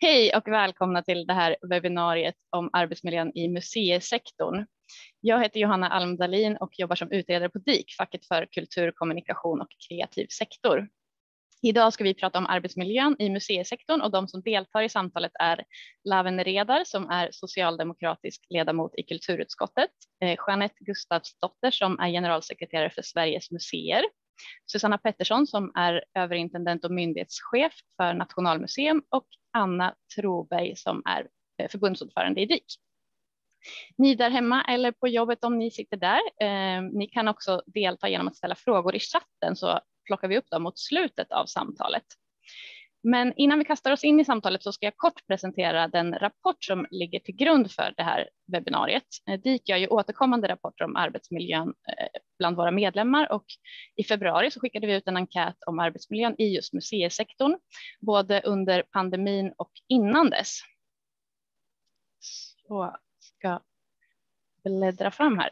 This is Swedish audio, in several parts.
Hej och välkomna till det här webbinariet om arbetsmiljön i museisektorn. Jag heter Johanna Almdalin och jobbar som utredare på DIK, facket för kultur, kommunikation och kreativ sektor. Idag ska vi prata om arbetsmiljön i museisektorn och de som deltar i samtalet är Laven Redar som är socialdemokratisk ledamot i kulturutskottet, eh, Jeanette Gustavsdotter som är generalsekreterare för Sveriges museer, Susanna Pettersson som är överintendent och myndighetschef för Nationalmuseum och Anna Troberg som är eh, förbundsordförande i DIK. Ni där hemma eller på jobbet om ni sitter där, eh, ni kan också delta genom att ställa frågor i chatten så plockar vi upp dem mot slutet av samtalet. Men innan vi kastar oss in i samtalet så ska jag kort presentera den rapport som ligger till grund för det här webbinariet. Eh, DIK gör ju återkommande rapporter om arbetsmiljön eh, bland våra medlemmar och i februari så skickade vi ut en enkät om arbetsmiljön i just museisektorn, både under pandemin och innan dess. Så ska bläddra fram här.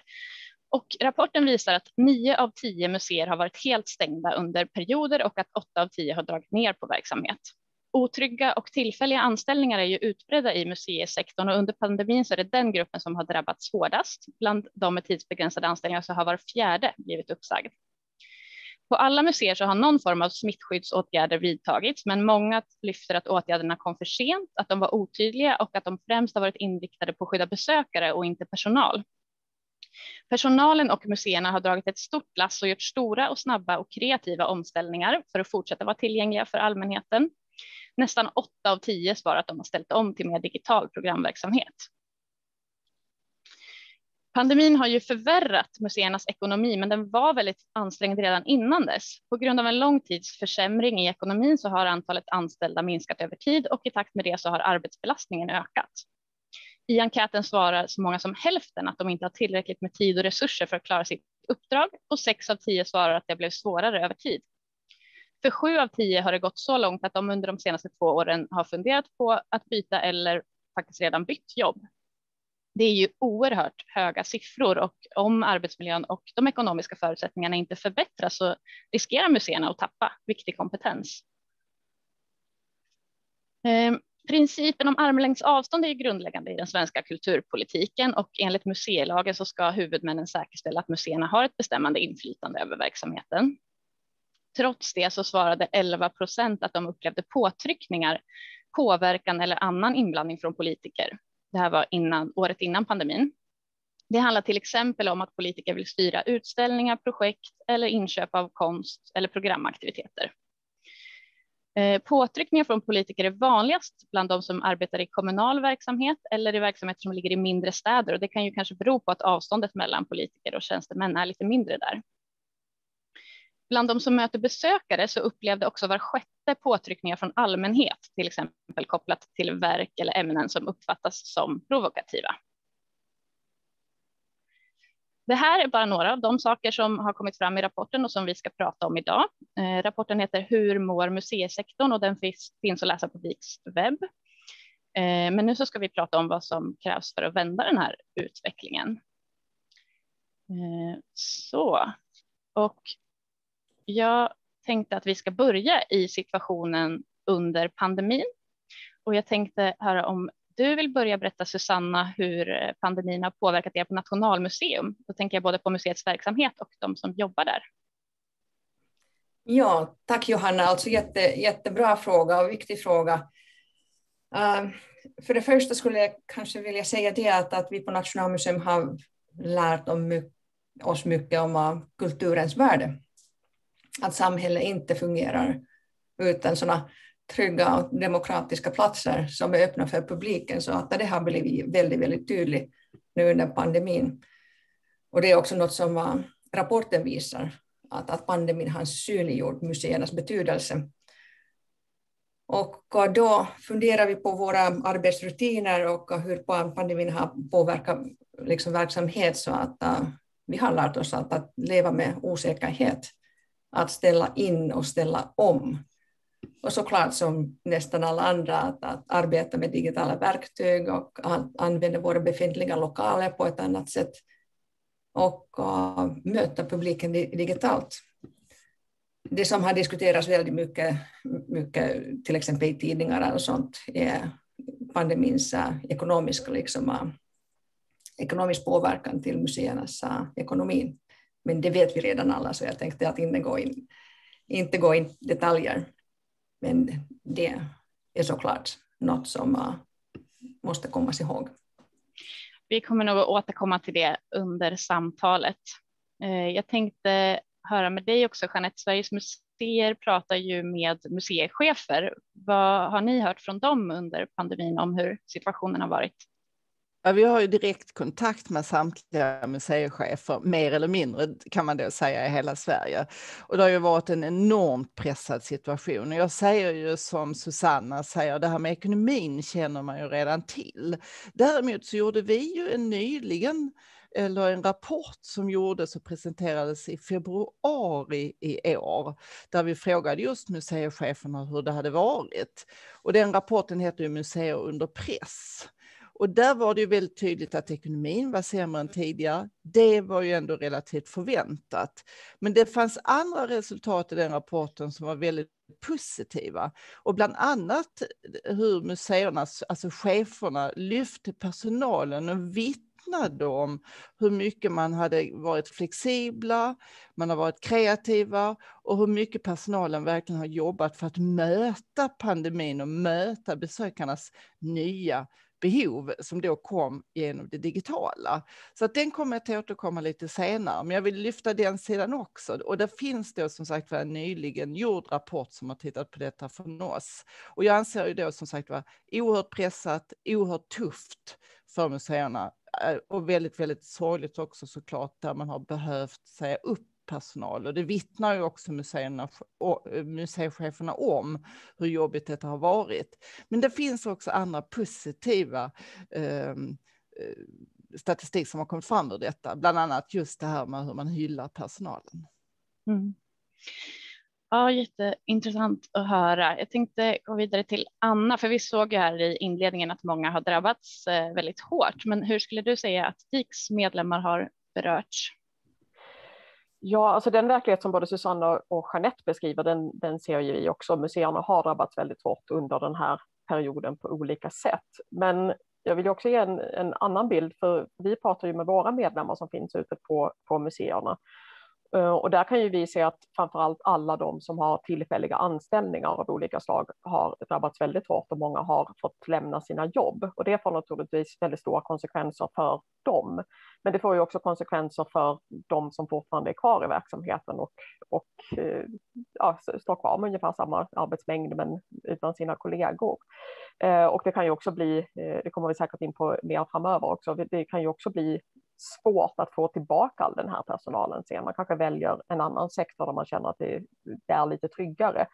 Och rapporten visar att nio av tio museer har varit helt stängda under perioder och att åtta av tio har dragit ner på verksamhet. Otrygga och tillfälliga anställningar är ju utbredda i museisektorn och under pandemin så är det den gruppen som har drabbats hårdast. Bland de med tidsbegränsade anställningar så har var fjärde blivit uppsagd. På alla museer så har någon form av smittskyddsåtgärder vidtagits, men många lyfter att åtgärderna kom för sent, att de var otydliga och att de främst har varit inriktade på att skydda besökare och inte personal. Personalen och museerna har dragit ett stort lass och gjort stora och snabba och kreativa omställningar för att fortsätta vara tillgängliga för allmänheten. Nästan åtta av tio svarar att de har ställt om till mer digital programverksamhet. Pandemin har ju förvärrat museernas ekonomi, men den var väldigt ansträngd redan innan dess. På grund av en lång tids försämring i ekonomin så har antalet anställda minskat över tid och i takt med det så har arbetsbelastningen ökat. I enkäten svarar så många som hälften att de inte har tillräckligt med tid och resurser för att klara sitt uppdrag och sex av tio svarar att det blev svårare över tid. För sju av tio har det gått så långt att de under de senaste två åren har funderat på att byta eller faktiskt redan bytt jobb. Det är ju oerhört höga siffror och om arbetsmiljön och de ekonomiska förutsättningarna inte förbättras så riskerar museerna att tappa viktig kompetens. Ehm, Principen om armlängds avstånd är grundläggande i den svenska kulturpolitiken och enligt museilagen så ska huvudmännen säkerställa att museerna har ett bestämmande inflytande över verksamheten. Trots det så svarade 11 procent att de upplevde påtryckningar, påverkan eller annan inblandning från politiker. Det här var innan, året innan pandemin. Det handlar till exempel om att politiker vill styra utställningar, projekt eller inköp av konst eller programaktiviteter. Eh, påtryckningar från politiker är vanligast bland de som arbetar i kommunal verksamhet eller i verksamheter som ligger i mindre städer och det kan ju kanske bero på att avståndet mellan politiker och tjänstemän är lite mindre där. Bland de som möter besökare så upplevde också var sjätte påtryckningar från allmänhet, till exempel kopplat till verk eller ämnen som uppfattas som provokativa. Det här är bara några av de saker som har kommit fram i rapporten och som vi ska prata om idag. Eh, rapporten heter Hur mår museisektorn och den finns, finns att läsa på VIKs webb. Eh, men nu så ska vi prata om vad som krävs för att vända den här utvecklingen. Eh, så, och jag tänkte att vi ska börja i situationen under pandemin. Och jag tänkte höra om du vill börja berätta Susanna hur eh, pandemin har påverkat er på Nationalmuseum. Då tänker jag både på museets verksamhet och de som jobbar där. Ja, tack Johanna. Alltså jätte, jättebra fråga och viktig fråga. Uh, för det första skulle jag kanske vilja säga det att, att vi på Nationalmuseum har lärt om, oss mycket om uh, kulturens värde. Att samhället inte fungerar utan sådana trygga och demokratiska platser som är öppna för publiken. Så att det har blivit väldigt, väldigt tydligt nu under pandemin. Och det är också något som rapporten visar, att, att pandemin har synliggjort museernas betydelse. Och då funderar vi på våra arbetsrutiner och hur pandemin har påverkat liksom verksamhet så att uh, vi har lärt oss att, att leva med osäkerhet, att ställa in och ställa om och såklart som nästan alla andra att, att arbeta med digitala verktyg och använda våra befintliga lokaler på ett annat sätt och uh, möta publiken digitalt. Det som har diskuterats väldigt mycket mycket, till exempel i tidningar och sånt, är pandemins äh, ekonomiska liksom, äh, ekonomisk påverkan till museernas äh, ekonomi. Men det vet vi redan alla, så jag tänkte att inte gå in, inte gå in detaljer. Men det är såklart något som måste komma ihåg. Vi kommer nog att återkomma till det under samtalet. Eh, jag tänkte höra med dig också, Jeanette. Sveriges museer pratar ju med museichefer. Vad har ni hört från dem under pandemin om hur situationen har varit? Ja, vi har ju direkt kontakt med samtliga museichefer, mer eller mindre kan man då säga i hela Sverige. Och det har ju varit en enormt pressad situation. Och jag säger ju som Susanna säger, det här med ekonomin känner man ju redan till. Däremot så gjorde vi ju en nyligen eller en rapport som gjordes och presenterades i februari i år, där vi frågade just museicheferna hur det hade varit. Och den rapporten heter ju Museer under press. Och där var det ju väldigt tydligt att ekonomin var sämre än tidigare. Det var ju ändå relativt förväntat. Men det fanns andra resultat i den rapporten som var väldigt positiva. Och bland annat hur museernas, alltså cheferna, lyfte personalen och vittnade om hur mycket man hade varit flexibla, man har varit kreativa och hur mycket personalen verkligen har jobbat för att möta pandemin och möta besökarnas nya behov som då kom genom det digitala. Så att den kommer jag att återkomma lite senare, men jag vill lyfta den sidan också. Och det finns då som sagt var en nyligen gjord rapport som har tittat på detta från oss. Och jag anser ju då som sagt var oerhört pressat, oerhört tufft för museerna eh, och väldigt, väldigt sorgligt också såklart där man har behövt säga upp personal och det vittnar ju också museerna, museicheferna om hur jobbigt detta har varit. Men det finns också andra positiva ehm, eh, statistik som har kommit fram ur detta, bland annat just det här med hur man hyllar personalen. Mm. Ja, jätteintressant att höra. Jag tänkte gå vidare till Anna, för vi såg ju här i inledningen att många har drabbats eh, väldigt hårt. Men hur skulle du säga att DIKs medlemmar har berörts? Ja, alltså den verklighet som både Susanna och Jeanette beskriver, den, den ser ju vi också. Museerna har drabbats väldigt hårt under den här perioden på olika sätt. Men jag vill också ge en, en annan bild, för vi pratar ju med våra medlemmar som finns ute på, på museerna. Eh, och där kan ju vi se att framförallt alla de som har tillfälliga anställningar av olika slag har drabbats väldigt hårt och många har fått lämna sina jobb. Och det får naturligtvis väldigt stora konsekvenser för dem. Men det får ju också konsekvenser för de som fortfarande är kvar i verksamheten och, och eh, ja, står kvar med ungefär samma arbetsmängd men utan sina kollegor. Eh, och det kan ju också bli, det kommer vi säkert in på mer framöver också, det kan ju också bli svårt att få tillbaka all den här personalen sen. Man kanske väljer en annan sektor där man känner att det, är lite tryggare.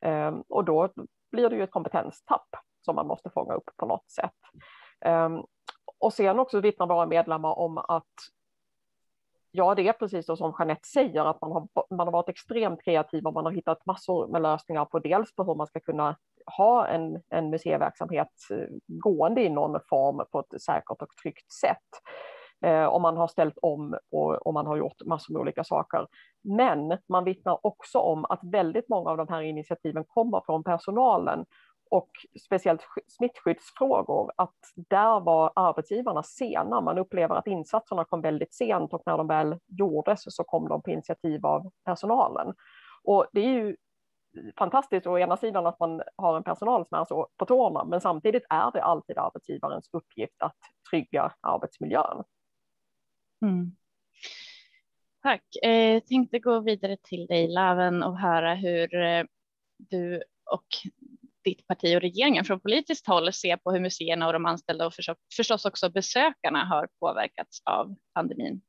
Ehm, och då blir det ju ett kompetenstapp som man måste fånga upp på något sätt. Ehm, och sen också vittnar våra medlemmar om att Ja, det är precis så som Jeanette säger, att man har, man har varit extremt kreativ och man har hittat massor med lösningar på dels på hur man ska kunna ha en, en museiverksamhet eh, gående i någon form på ett säkert och tryggt sätt eh, och man har ställt om och, och, man har gjort massor med olika saker. Men man vittnar också om att väldigt många av de här initiativen kommer från personalen och speciellt smittskyddsfrågor, att där var arbetsgivarna sena. Man upplever att insatserna kom väldigt sent och när de väl gjordes så kom de på initiativ av personalen. Och det är ju fantastiskt å ena sidan att man har en personal som är så på tårna, men samtidigt är det alltid arbetsgivarens uppgift att trygga arbetsmiljön. Mm. Tack. Jag eh, tänkte gå vidare till dig Laven och höra hur eh, du och ditt parti och regeringen från politiskt håll ser på hur museerna och de anställda och förstås också besökarna har påverkats av pandemin.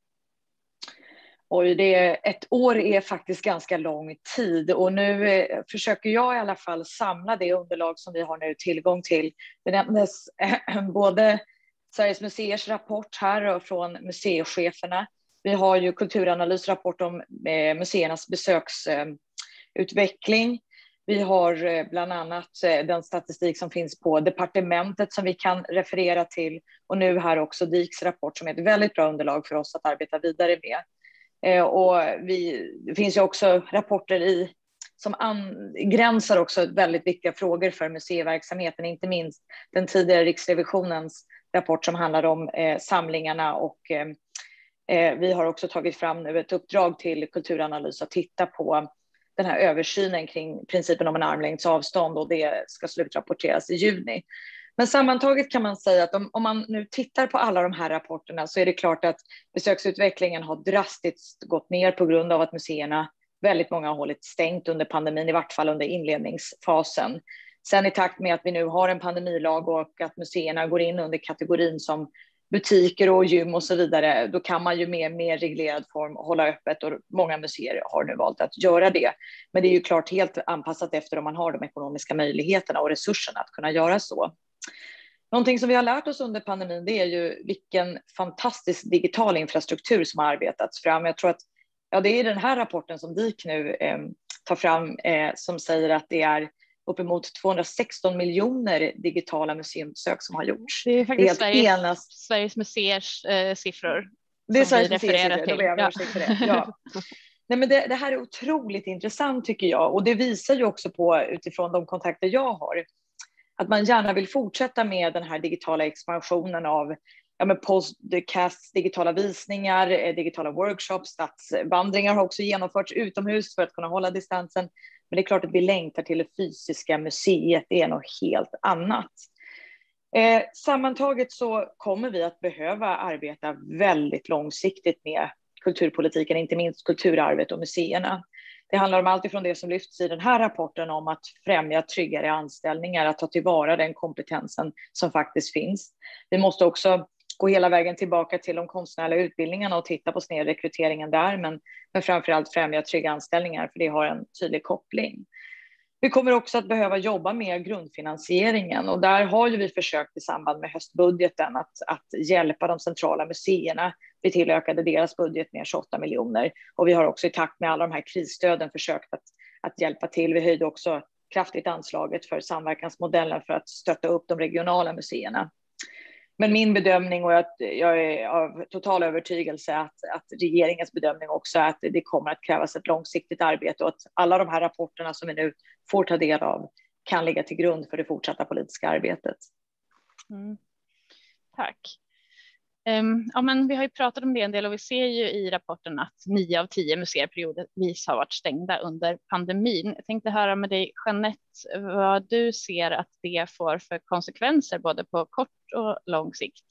Oj, det är, ett år är faktiskt ganska lång tid och nu eh, försöker jag i alla fall samla det underlag som vi har nu tillgång till. Det nämndes både Sveriges museers rapport här och från museicheferna. Vi har ju Kulturanalys rapport om eh, museernas besöksutveckling. Vi har eh, bland annat eh, den statistik som finns på departementet som vi kan referera till och nu här också DIKs rapport som är ett väldigt bra underlag för oss att arbeta vidare med. Och vi, det finns ju också rapporter i som angränsar också väldigt viktiga frågor för museiverksamheten, inte minst den tidigare Riksrevisionens rapport som handlar om eh, samlingarna och eh, eh, vi har också tagit fram nu ett uppdrag till Kulturanalys att titta på den här översynen kring principen om en armlängds avstånd och det ska slutrapporteras i juni. Men sammantaget kan man säga att om, om, man nu tittar på alla de här rapporterna så är det klart att besöksutvecklingen har drastiskt gått ner på grund av att museerna, väldigt många har hållit stängt under pandemin, i vart fall under inledningsfasen. Sen i takt med att vi nu har en pandemilag och att museerna går in under kategorin som butiker och gym och så vidare, då kan man ju med mer reglerad form hålla öppet och många museer har nu valt att göra det. Men det är ju klart helt anpassat efter om man har de ekonomiska möjligheterna och resurserna att kunna göra så. Någonting som vi har lärt oss under pandemin det är ju vilken fantastisk digital infrastruktur som har arbetats fram. Jag tror att ja, det är den här rapporten som DIK nu eh, tar fram eh, som säger att det är uppemot 216 miljoner digitala museumsök som har gjorts. Det är faktiskt Sveriges, enast... Sveriges museers eh, siffror. Det är Sveriges museers siffror, ja. det. Ja. Nej, men det, det, här är otroligt intressant tycker jag och det visar ju också på utifrån de kontakter jag har att man gärna vill fortsätta med den här digitala expansionen av ja, men podcasts, digitala visningar, eh, digitala workshops, stadsvandringar har också genomförts utomhus för att kunna hålla distansen. Men det är klart att vi längtar till det fysiska museet, det är något helt annat. Eh, sammantaget så kommer vi att behöva arbeta väldigt långsiktigt med kulturpolitiken, inte minst kulturarvet och museerna. Det handlar om allt ifrån det som lyfts i den här rapporten om att främja tryggare anställningar, att ta tillvara den kompetensen som faktiskt finns. Vi måste också gå hela vägen tillbaka till de konstnärliga utbildningarna och titta på snedrekryteringen där, men, men framför allt främja trygga anställningar, för det har en tydlig koppling. Vi kommer också att behöva jobba med grundfinansieringen och där har ju vi försökt i samband med höstbudgeten att, att hjälpa de centrala museerna. Vi tillökade deras budget med 28 miljoner och vi har också i takt med alla de här krisstöden försökt att, att hjälpa till. Vi höjde också kraftigt anslaget för samverkansmodellen för att stötta upp de regionala museerna. Men min bedömning och att jag är av total övertygelse att, att regeringens bedömning också är att det kommer att krävas ett långsiktigt arbete och att alla de här rapporterna som vi nu får ta del av kan ligga till grund för det fortsatta politiska arbetet. Mm. Tack. Ehm, ja, men vi har ju pratat om det en del och vi ser ju i rapporten att nio av tio museer periodvis har varit stängda under pandemin. Jag tänkte höra med dig Jeanette vad du ser att det får för konsekvenser både på kort och lång sikt.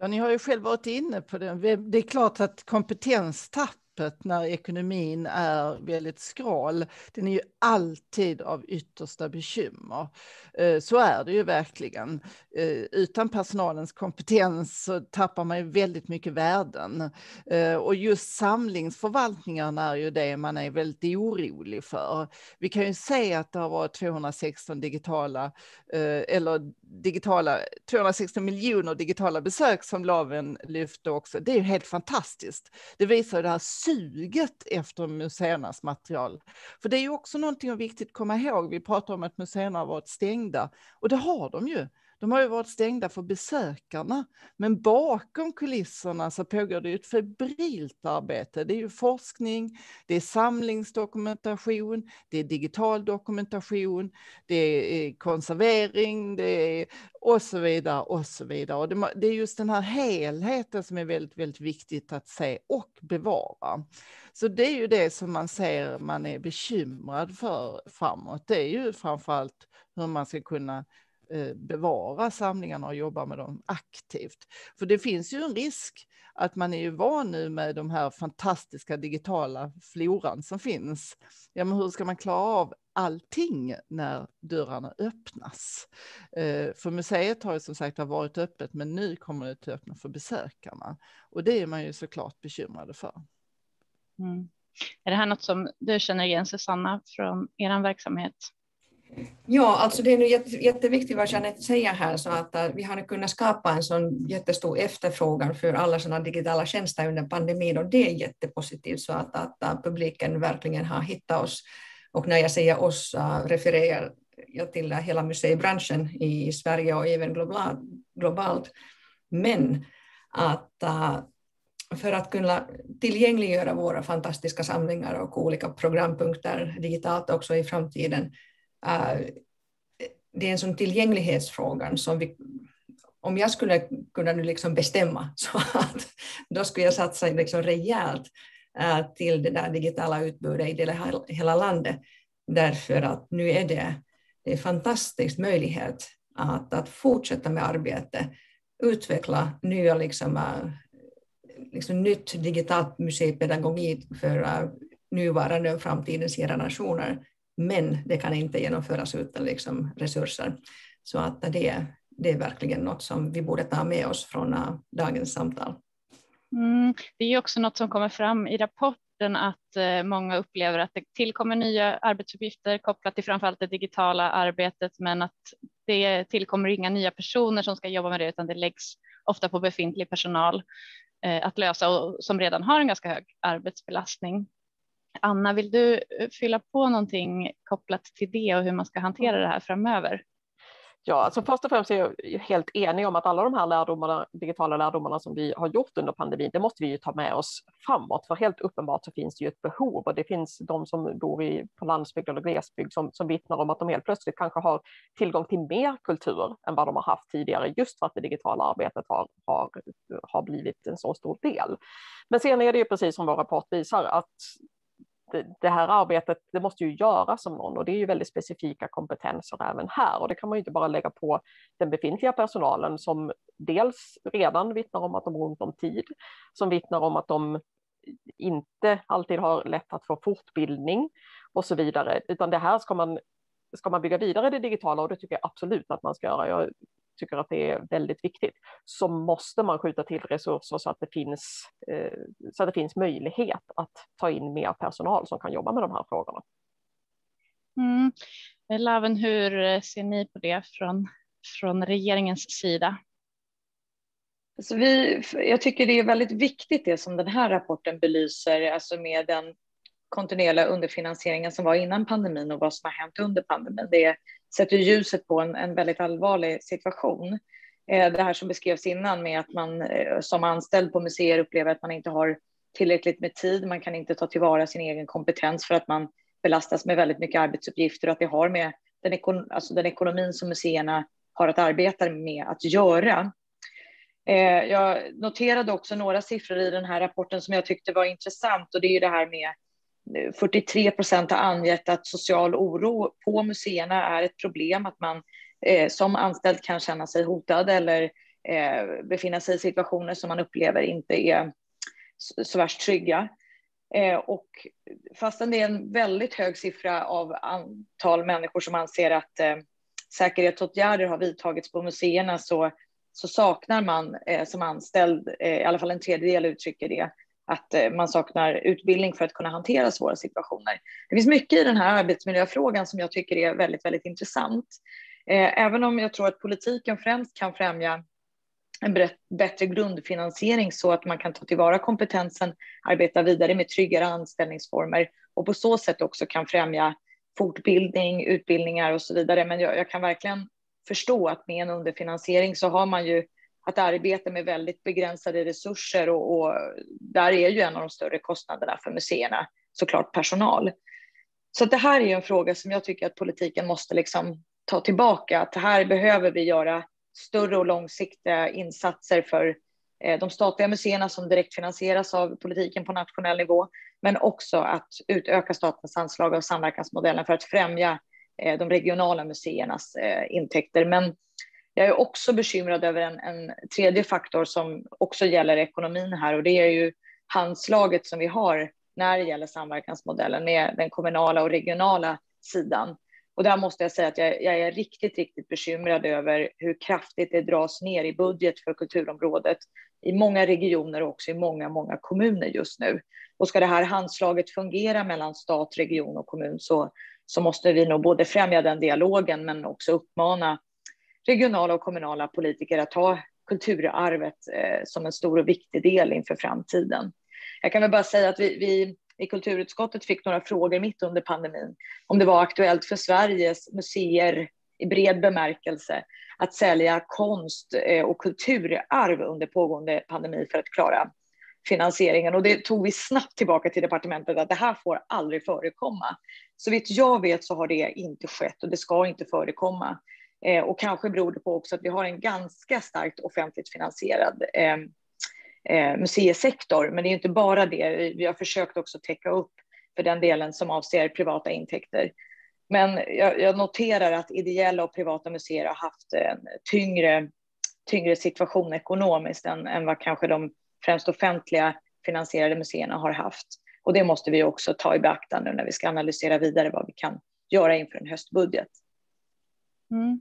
Ja, ni har ju själv varit inne på det. Det är klart att kompetenstapp öppet när ekonomin är väldigt skral, den är ju alltid av yttersta bekymmer. Eh, så är det ju verkligen. Eh, utan personalens kompetens så tappar man ju väldigt mycket värden. Eh, och just samlingsförvaltningarna är ju det man är väldigt orolig för. Vi kan ju se att det har varit 216 digitala, eller digitala, 216 miljoner digitala besök som Laven lyfte också. Det är ju helt fantastiskt. Det visar det här suget efter museernas material. För det är ju också någonting viktigt att komma ihåg. Vi pratar om att museerna har varit stängda och det har de ju. De har ju varit stängda för besökarna, men bakom kulisserna så pågår det ett febrilt arbete. Det är ju forskning, det är samlingsdokumentation, det är digital dokumentation, det är konservering, det är och så vidare och så vidare. Och det, är just den här helheten som är väldigt, väldigt viktigt att se och bevara. Så det är ju det som man ser man är bekymrad för framåt. Det är ju framförallt hur man ska kunna Eh, bevara samlingarna och jobba med dem aktivt. För det finns ju en risk att man är ju van nu med de här fantastiska digitala floran som finns. Ja, men hur ska man klara av allting när dörrarna öppnas? Eh, för museet har ju som sagt varit öppet, men nu kommer det att öppna för besökarna. Och det är man ju såklart bekymrade för. Mm. Är det här något som du känner igen Susanna från er verksamhet? Ja, alltså det är nu jätte, jätteviktigt vad Jeanette säger här, så att, äh, vi har kunnat skapa en sån jättestor efterfrågan för alla sådana digitala tjänster under pandemin och det är jättepositivt så att, att, äh, publiken verkligen har hittat oss. Och när jag säger oss äh, refererar jag till hela museibranschen i Sverige och även globalt. Men att för att kunna tillgängliggöra våra fantastiska samlingar och olika programpunkter digitalt också i framtiden. Det är en sån tillgänglighetsfråga som vi, om jag skulle kunna nu liksom bestämma så att då skulle jag satsa liksom rejält eh, till det där digitala utbudet i hela, hela landet. Därför att nu är det, det är en fantastisk möjlighet att, att fortsätta med arbete, utveckla nya liksom, eh, liksom nytt digitalt museipedagogik för eh, nuvarande och framtidens generationer. Men det kan inte genomföras utan liksom resurser. Så att det, det är verkligen något som vi borde ta med oss från äh, dagens samtal. Mm, det är också något som kommer fram i rapporten att äh, många upplever att det tillkommer nya arbetsuppgifter kopplat till framförallt det digitala arbetet, men att det tillkommer inga nya personer som ska jobba med det, utan det läggs ofta på befintlig personal. Äh, att lösa och som redan har en ganska hög arbetsbelastning. Anna, vill du eh, fylla på någonting kopplat till det och hur man ska hantera det här framöver? Ja, alltså först och främst är jag helt enig om att alla de här lärdomarna, digitala lärdomarna som vi har gjort under pandemin, det måste vi ju ta med oss framåt. För helt uppenbart så finns det ju ett behov och det finns de som bor i, på landsbygd eller glesbygd som, som vittnar om att de helt plötsligt kanske har tillgång till mer kultur än vad de har haft tidigare, just för att det digitala arbetet har, har, har blivit en så stor del. Men sen är det ju precis som vår rapport visar att det här arbetet, det måste ju göras som någon och det är ju väldigt specifika kompetenser även här och det kan man ju inte bara lägga på den befintliga personalen som dels redan vittnar om att de har ont om tid, som vittnar om att de inte alltid har lätt att få fortbildning och så vidare, utan det här ska man ska man bygga vidare det digitala och det tycker jag absolut att man ska göra. Jag tycker att det är väldigt viktigt, så måste man skjuta till resurser så att det finns, eh, så att det finns möjlighet att ta in mer personal som kan jobba med de här frågorna. Mm. Laven, hur ser ni på det från, från regeringens sida? Alltså vi, jag tycker det är väldigt viktigt det som den här rapporten belyser, alltså med den kontinuerliga underfinansieringen som var innan pandemin och vad som har hänt under pandemin. Det sätter ljuset på en, en väldigt allvarlig situation. Eh, det här som beskrevs innan med att man eh, som anställd på museer upplever att man inte har tillräckligt med tid, man kan inte ta tillvara sin egen kompetens för att man belastas med väldigt mycket arbetsuppgifter och att det har med den, ekon alltså den ekonomin som museerna har att arbeta med att göra. Eh, jag noterade också några siffror i den här rapporten som jag tyckte var intressant och det är ju det här med 43 procent har angett att social oro på museerna är ett problem, att man eh, som anställd kan känna sig hotad eller eh, befinna sig i situationer som man upplever inte är så, så värst trygga. Eh, och fastän det är en väldigt hög siffra av antal människor som anser att eh, säkerhetsåtgärder har vidtagits på museerna så, så saknar man eh, som anställd, eh, i alla fall en tredjedel uttrycker det, att eh, man saknar utbildning för att kunna hantera svåra situationer. Det finns mycket i den här arbetsmiljöfrågan som jag tycker är väldigt, väldigt intressant. Eh, även om jag tror att politiken främst kan främja en bättre grundfinansiering så att man kan ta tillvara kompetensen, arbeta vidare med tryggare anställningsformer och på så sätt också kan främja fortbildning, utbildningar och så vidare. Men jag, jag kan verkligen förstå att med en underfinansiering så har man ju att arbeta med väldigt begränsade resurser och, och, där är ju en av de större kostnaderna för museerna såklart personal. Så det här är ju en fråga som jag tycker att politiken måste liksom ta tillbaka, att här behöver vi göra större och långsiktiga insatser för eh, de statliga museerna som direkt finansieras av politiken på nationell nivå, men också att utöka statens anslag av samverkansmodellen för att främja eh, de regionala museernas eh, intäkter. Men jag är också bekymrad över en, en, tredje faktor som också gäller ekonomin här och det är ju handslaget som vi har när det gäller samverkansmodellen med den kommunala och regionala sidan. Och där måste jag säga att jag, jag, är riktigt, riktigt bekymrad över hur kraftigt det dras ner i budget för kulturområdet i många regioner och också i många, många kommuner just nu. Och ska det här handslaget fungera mellan stat, region och kommun så, så måste vi nog både främja den dialogen men också uppmana regionala och kommunala politiker att ta kulturarvet eh, som en stor och viktig del inför framtiden. Jag kan väl bara säga att vi, vi i kulturutskottet fick några frågor mitt under pandemin om det var aktuellt för Sveriges museer i bred bemärkelse att sälja konst eh, och kulturarv under pågående pandemi för att klara finansieringen och det tog vi snabbt tillbaka till departementet att det här får aldrig förekomma. Så vitt jag vet så har det inte skett och det ska inte förekomma. Eh, och kanske beror det på också att vi har en ganska starkt offentligt finansierad eh, eh, museisektor. Men det är inte bara det. Vi har försökt också täcka upp för den delen som avser privata intäkter. Men jag, jag noterar att ideella och privata museer har haft en tyngre, tyngre situation ekonomiskt än, än vad kanske de främst offentliga finansierade museerna har haft. Och det måste vi också ta i beaktande när vi ska analysera vidare vad vi kan göra inför en höstbudget. Mm.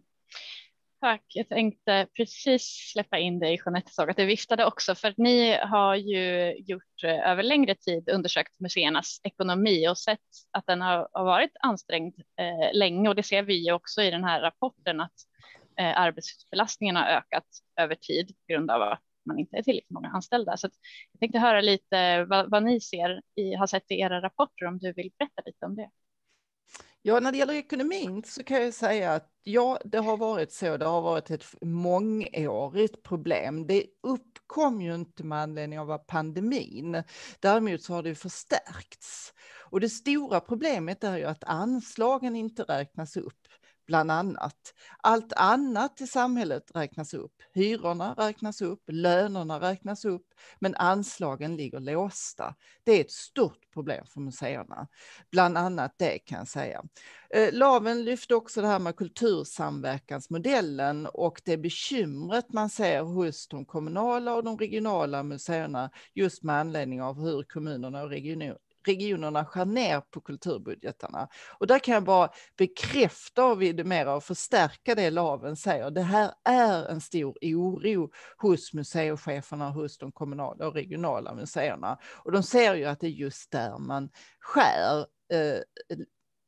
Tack. Jag tänkte precis släppa in dig Jeanette såg att du viftade också för att ni har ju gjort eh, över längre tid undersökt museernas ekonomi och sett att den har, varit ansträngd eh, länge och det ser vi också i den här rapporten att eh, arbetsbelastningen har ökat över tid på grund av att man inte är tillräckligt många anställda. Så jag tänkte höra lite vad, vad ni ser i, har sett i era rapporter om du vill berätta lite om det. Ja, när det gäller ekonomin så kan jag säga att ja, det har varit så. Det har varit ett mångårigt problem. Det uppkom ju inte med anledning av pandemin. Däremot så har det förstärkts. Och det stora problemet är ju att anslagen inte räknas upp bland annat. Allt annat i samhället räknas upp. Hyrorna räknas upp, lönerna räknas upp, men anslagen ligger låsta. Det är ett stort problem för museerna. Bland annat det kan jag säga. Eh, Laven lyfte också det här med kultursamverkansmodellen och det bekymret man ser hos de kommunala och de regionala museerna just med anledning av hur kommunerna och regionerna skär ner på kulturbudgetarna. Och där kan jag bara bekräfta och vidimera och förstärka det Laven säger. Det här är en stor oro hos museicheferna, hos de kommunala och regionala museerna. Och de ser ju att det är just där man skär eh,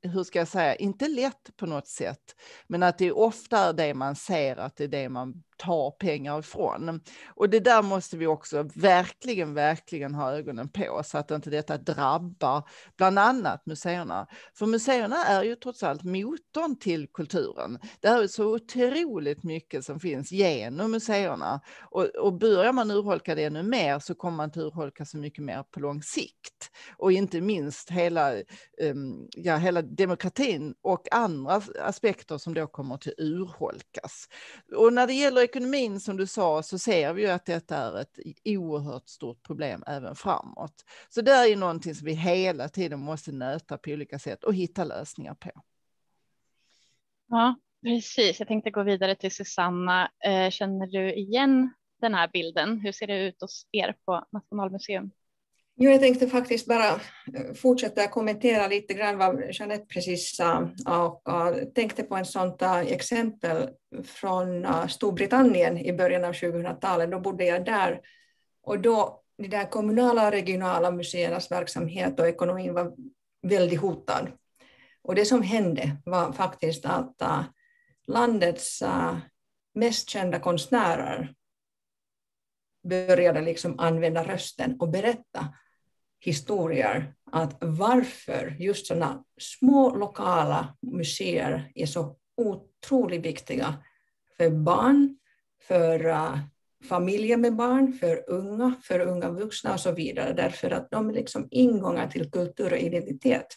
hur ska jag säga, inte lätt på något sätt, men att det ofta är det man ser att det är det man tar pengar ifrån. Och det där måste vi också verkligen, verkligen ha ögonen på så att inte detta drabbar bland annat museerna. För museerna är ju trots allt motorn till kulturen. Det är så otroligt mycket som finns genom museerna och, och börjar man urholka det ännu mer så kommer man att urholka så mycket mer på lång sikt. Och inte minst hela, ehm, ja, hela demokratin och andra aspekter som då kommer att urholkas. Och när det gäller ekonomin som du sa så ser vi ju att detta är ett oerhört stort problem även framåt. Så det är ju någonting som vi hela tiden måste nöta på olika sätt och hitta lösningar på. Ja, precis. Jag tänkte gå vidare till Susanna. Eh, känner du igen den här bilden? Hur ser det ut hos er på Nationalmuseum? Jo, jag tänkte faktiskt bara eh, fortsätta kommentera lite grann vad Jeanette precis sa och eh, tänkte på ett sånt eh, exempel från Storbritannien i början av 2000-talet. Då bodde jag där och då de där kommunala och regionala museernas verksamhet och ekonomin var väldigt hotad. Och det som hände var faktiskt att landets mest kända konstnärer började liksom använda rösten och berätta historier att varför just sådana små lokala museer är så otroligt viktiga för barn, för uh, familjer med barn, för unga, för unga vuxna och så vidare, därför att de är liksom ingångar till kultur och identitet.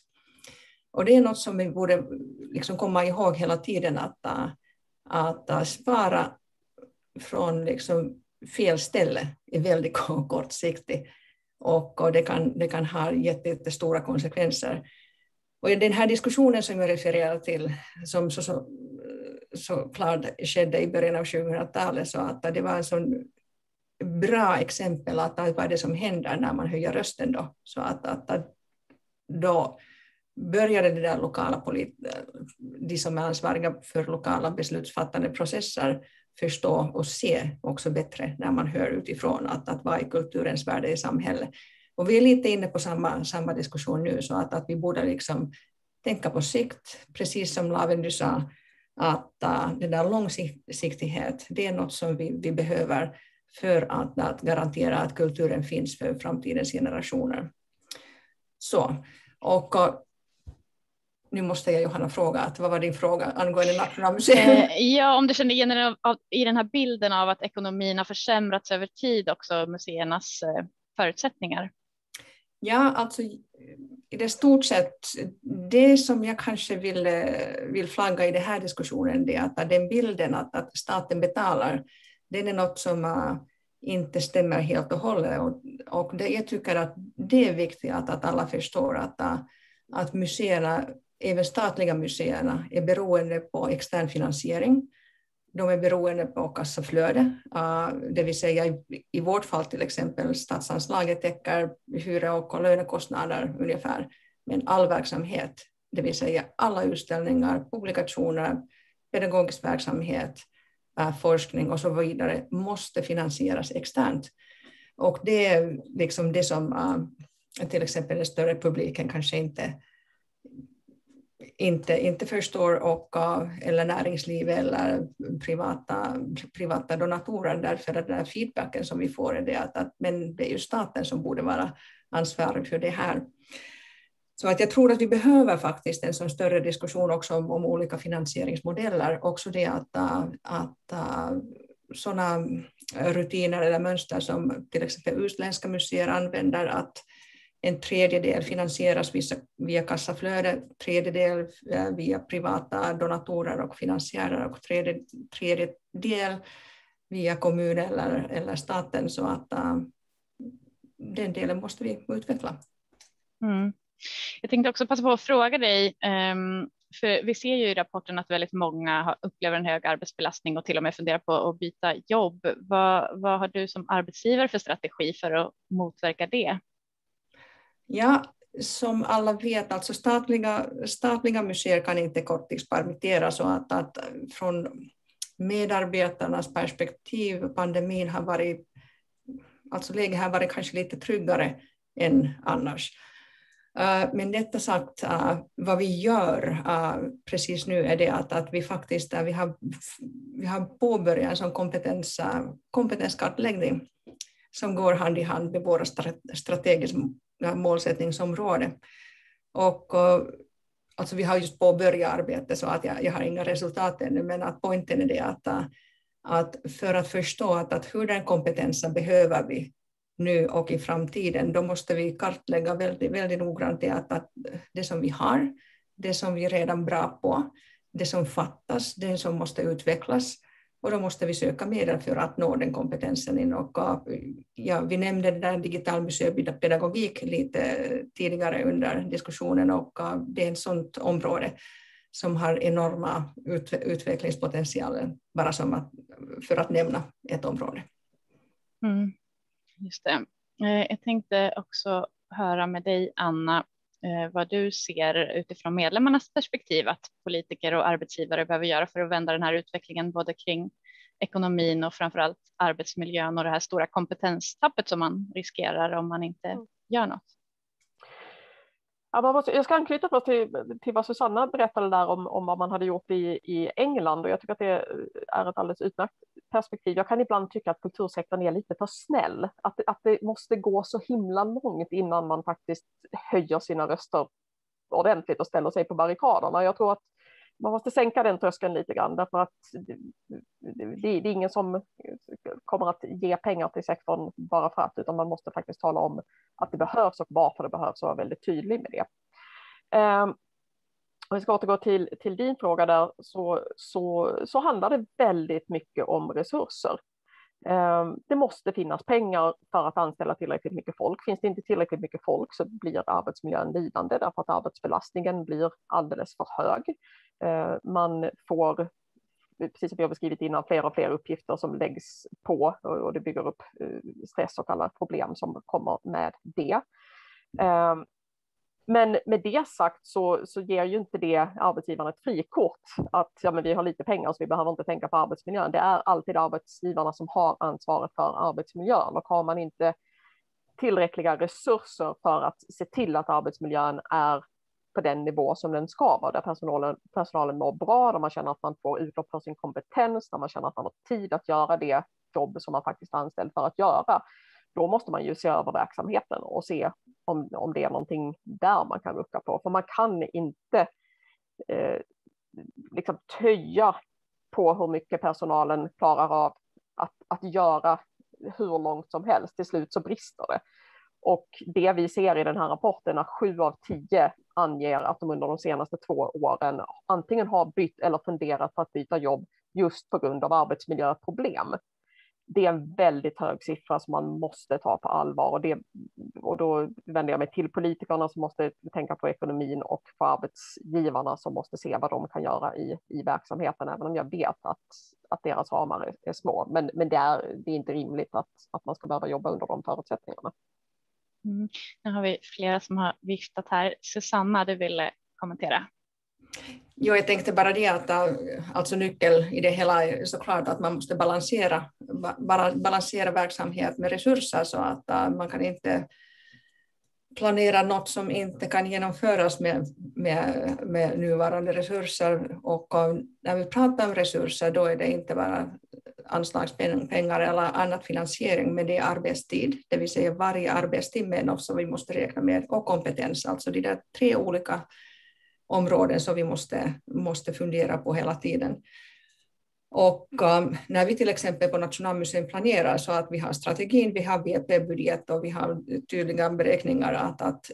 Och det är något som vi borde liksom komma ihåg hela tiden, att, uh, att uh, spara från liksom fel ställe är väldigt kortsiktigt och, och det, kan, det kan ha jättestora konsekvenser. Och den här diskussionen som jag refererar till, som så, så, så klart skedde i början av 2000-talet, så att det var en sån bra exempel att vad är det som händer när man höjer rösten då? Så att, att, att då började det där lokala polit de som är ansvariga för lokala beslutsfattande processer förstå och se också bättre när man hör utifrån att, att vad är kulturens värde i samhället. Och vi är lite inne på samma, samma diskussion nu, så att, att vi borde liksom tänka på sikt, precis som Lavendy sa, att uh, den där långsiktighet, det är något som vi, vi behöver för att, att garantera att kulturen finns för framtidens generationer. Så, och nu måste jag Johanna fråga, att vad var din fråga angående Nationalmuseum? Eh, ja, om du känner igen i den här bilden av att ekonomin har försämrats över tid också, museernas förutsättningar? Ja, alltså i det stort sett, det som jag kanske vill, vill flagga i den här diskussionen, det är att den bilden att, att staten betalar, den är något som uh, inte stämmer helt och hållet. Och, och det, jag tycker att det är viktigt att, att alla förstår att, att museerna, även statliga museerna, är beroende på extern finansiering. De är beroende på kassaflöde, ah, det vill säga i vårt fall till exempel statsanslaget täcker hyra och lönekostnader ungefär, men all verksamhet, det vill säga alla utställningar, publikationer, pedagogisk verksamhet, ah, forskning och så vidare måste finansieras externt. Och det är liksom det som ah, till exempel den större publiken kanske inte inte, inte förstår och, eller näringsliv eller privata, privata donatorer därför att den här feedbacken som vi får är det att, att men det är ju staten som borde vara ansvarig för det här. Så att jag tror att vi behöver faktiskt en sån större diskussion också om, om olika finansieringsmodeller. Också det att, att, äh, att sådana rutiner eller mönster som till exempel utländska museer använder, att en tredjedel finansieras via kassaflöde, tredjedel eh, via privata donatorer och finansiärer och tredje, tredjedel via kommunen eller, eller staten. Så att uh, den delen måste vi utveckla. Mm. Jag tänkte också passa på att fråga dig, um, för vi ser ju i rapporten att väldigt många upplever en hög arbetsbelastning och till och med funderar på att byta jobb. Vad, vad har du som arbetsgivare för strategi för att motverka det? Ja, som alla vet, alltså statliga, statliga museer kan inte korttidspermittera så att, att från medarbetarnas perspektiv, pandemin har varit, alltså läget har varit kanske lite tryggare än annars. Eh, men detta sagt, eh, vad vi gör eh, precis nu är det att, att vi faktiskt vi har, vi har påbörjat en sån kompetens, kompetenskartläggning som går hand i hand med våra strategiska målsättningsområde. Och, eh, alltså vi har just påbörjat arbetet så att jag, jag har inga resultat ännu, men att poängen är det att, eh, att för att förstå att, att hur den kompetensen behöver vi nu och i framtiden, då måste vi kartlägga väldigt, väldigt noggrant det, att, att det som vi har, det som vi är redan bra på, det som fattas, det som måste utvecklas och då måste vi söka medel för att nå den kompetensen. Och, ja, vi nämnde den där digital museipedagogik lite tidigare under diskussionen och äh, det är ett sådant område som har enorma ut, utvecklingspotentialer, bara som att, för att nämna ett område. Mm, just det. Eh, jag tänkte också höra med dig, Anna, vad du ser utifrån medlemmarnas perspektiv att politiker och arbetsgivare behöver göra för att vända den här utvecklingen både kring ekonomin och framför allt arbetsmiljön och det här stora kompetenstappet som man riskerar om man inte mm. gör något. Ja, man måste, jag ska anknyta till, till vad Susanna berättade där om, om vad man hade gjort i, i England och jag tycker att det eh, är ett alldeles utmärkt perspektiv. Jag kan ibland tycka att kultursektorn är lite för snäll, att, att det måste gå så himla långt innan man faktiskt höjer sina röster ordentligt och ställer sig på barrikaderna. Jag tror att man måste sänka den tröskeln lite grann därför att det, det, det, är ingen som kommer att ge pengar till sektorn bara för att, utan man måste faktiskt tala om att det behövs och varför det behövs och vara väldigt tydlig med det. Ehm, om vi ska återgå till, till din fråga där så, så, så handlar det väldigt mycket om resurser. Ehm, det måste finnas pengar för att anställa tillräckligt mycket folk. Finns det inte tillräckligt mycket folk så blir arbetsmiljön lidande därför att arbetsbelastningen blir alldeles för hög. Eh, man får, precis som jag beskrivit innan, fler och fler uppgifter som läggs på och det bygger upp eh, stress och alla problem som kommer med det. Eh, men med det sagt så, så ger ju inte det arbetsgivaren ett frikort att ja, men vi har lite pengar så vi behöver inte tänka på arbetsmiljön. Det är alltid arbetsgivarna som har ansvaret för arbetsmiljön och har man inte tillräckliga resurser för att se till att arbetsmiljön är på den nivå som den ska vara, där personalen, personalen mår bra, där man känner att man får utlopp för sin kompetens, där man känner att man har tid att göra det jobb som man faktiskt är anställd för att göra. Då måste man ju se över verksamheten och se om, om det är någonting där man kan rucka på, för man kan inte eh, liksom töja på hur mycket personalen klarar av att, att göra hur långt som helst. Till slut så brister det. Och det vi ser i den här rapporten är att sju av tio anger att de under de senaste två åren antingen har bytt eller funderat på att byta jobb just på grund av arbetsmiljöproblem. Det är en väldigt hög siffra som man måste ta på allvar och, det, och då vänder jag mig till politikerna som måste tänka på ekonomin och på arbetsgivarna som måste se vad de kan göra i, i verksamheten, även om jag vet att, att deras ramar är, är små. Men, men det, är, det är inte rimligt att, att man ska behöva jobba under de förutsättningarna. Mm. Nu har vi flera som har viftat här. Susanna, du ville kommentera. Jo, jag tänkte bara det att äh, alltså nyckel i det hela är såklart att man måste balansera, balansera verksamhet med resurser så att äh, man kan inte planera något som inte kan genomföras med, med, med nuvarande resurser. Och om, när vi pratar om resurser då är det inte bara anslagspengar eller annat finansiering, men det är arbetstid, det vill säga varje arbetstimme är något som vi måste räkna med, och kompetens, alltså de där tre olika områden som vi måste, måste fundera på hela tiden. Och um, när vi till exempel på Nationalmuseum planerar så att vi har strategin, vi har VP-budget och vi har tydliga beräkningar att, att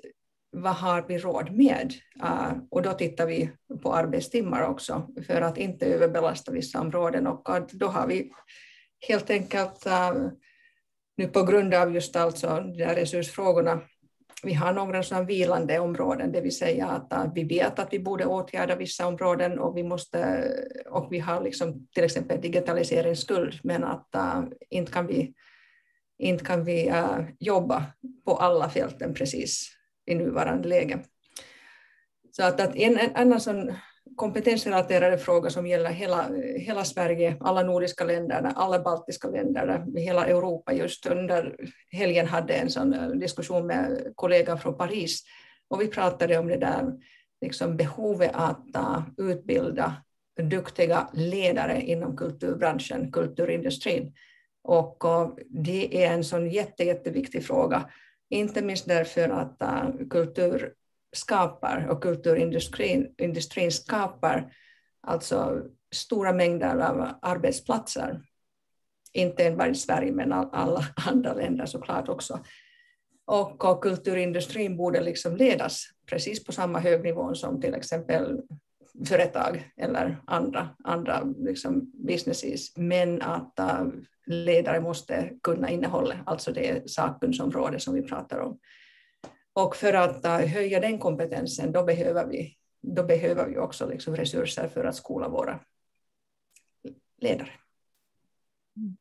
vad har vi råd med? Uh, och då tittar vi på arbetstimmar också för att inte överbelasta vissa områden och då har vi helt enkelt uh, nu på grund av just alltså de där resursfrågorna vi har några sådana vilande områden, det vill säga att, att, vi vet att vi borde åtgärda vissa områden och vi, måste, och vi har liksom till exempel digitaliseringsskuld, men att uh, inte kan vi, inte kan vi uh, jobba på alla fälten precis i nuvarande läge. Så att, att en, en annan sån kompetensrelaterade fråga som gäller hela, hela Sverige, alla nordiska länderna, alla baltiska länderna, hela Europa. Just under helgen hade en sån eh, diskussion med kollegan från Paris och vi pratade om det där liksom behovet att uh, utbilda duktiga ledare inom kulturbranschen, kulturindustrin. Och, uh, det är en sån jätte, jätteviktig fråga, inte minst därför att uh, kultur skapar och kulturindustrin industrin skapar alltså stora mängder av arbetsplatser. Inte enbart i Sverige men alla andra länder såklart också. Och, och kulturindustrin borde liksom ledas precis på samma hög nivå som till exempel företag eller andra, andra liksom businesses. Men att uh, ledare måste kunna innehållet, alltså det sakkunskapsområde som vi pratar om. Och för att uh, höja den kompetensen då behöver vi, då behöver vi också liksom resurser för att skola våra ledare. Mm.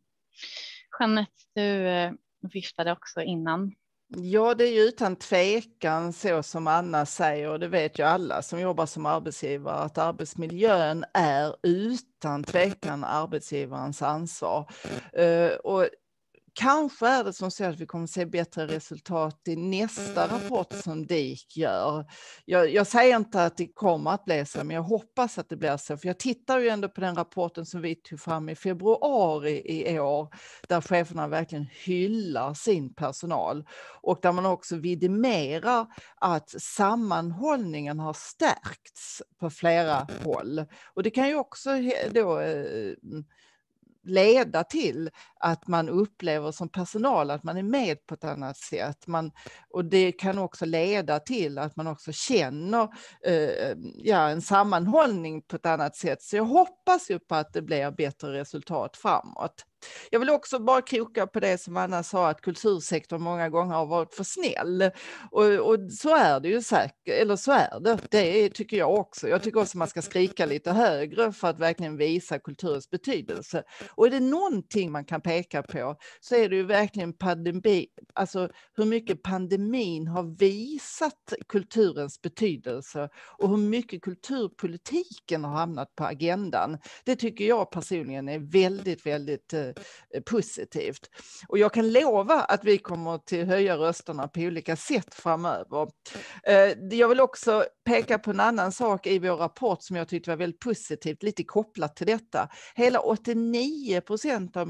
Jeanette, du eh, viftade också innan. Ja, det är ju utan tvekan så som Anna säger, och det vet ju alla som jobbar som arbetsgivare, att arbetsmiljön är utan tvekan arbetsgivarens ansvar. Uh, och Kanske är det som så att vi kommer se bättre resultat i nästa rapport som DIK gör. Jag, jag, säger inte att det kommer att bli så, men jag hoppas att det blir så. För jag tittar ju ändå på den rapporten som vi tog fram i februari i år, där cheferna verkligen hyllar sin personal och där man också vidimerar att sammanhållningen har stärkts på flera håll. Och det kan ju också då eh, leda till att man upplever som personal att man är med på ett annat sätt. Man, och det kan också leda till att man också känner eh, ja, en sammanhållning på ett annat sätt. Så jag hoppas ju på att det blir bättre resultat framåt. Jag vill också bara kroka på det som Anna sa, att kultursektorn många gånger har varit för snäll. Och, och så är det ju säkert, eller så är det. Det tycker jag också. Jag tycker också man ska skrika lite högre för att verkligen visa kulturens betydelse. Och är det någonting man kan pekar på så är det ju verkligen pandemi, alltså hur mycket pandemin har visat kulturens betydelse och hur mycket kulturpolitiken har hamnat på agendan. Det tycker jag personligen är väldigt, väldigt eh, positivt. Och jag kan lova att vi kommer att höja rösterna på olika sätt framöver. Eh, jag vill också peka på en annan sak i vår rapport som jag tyckte var väldigt positivt, lite kopplat till detta. Hela 89 procent av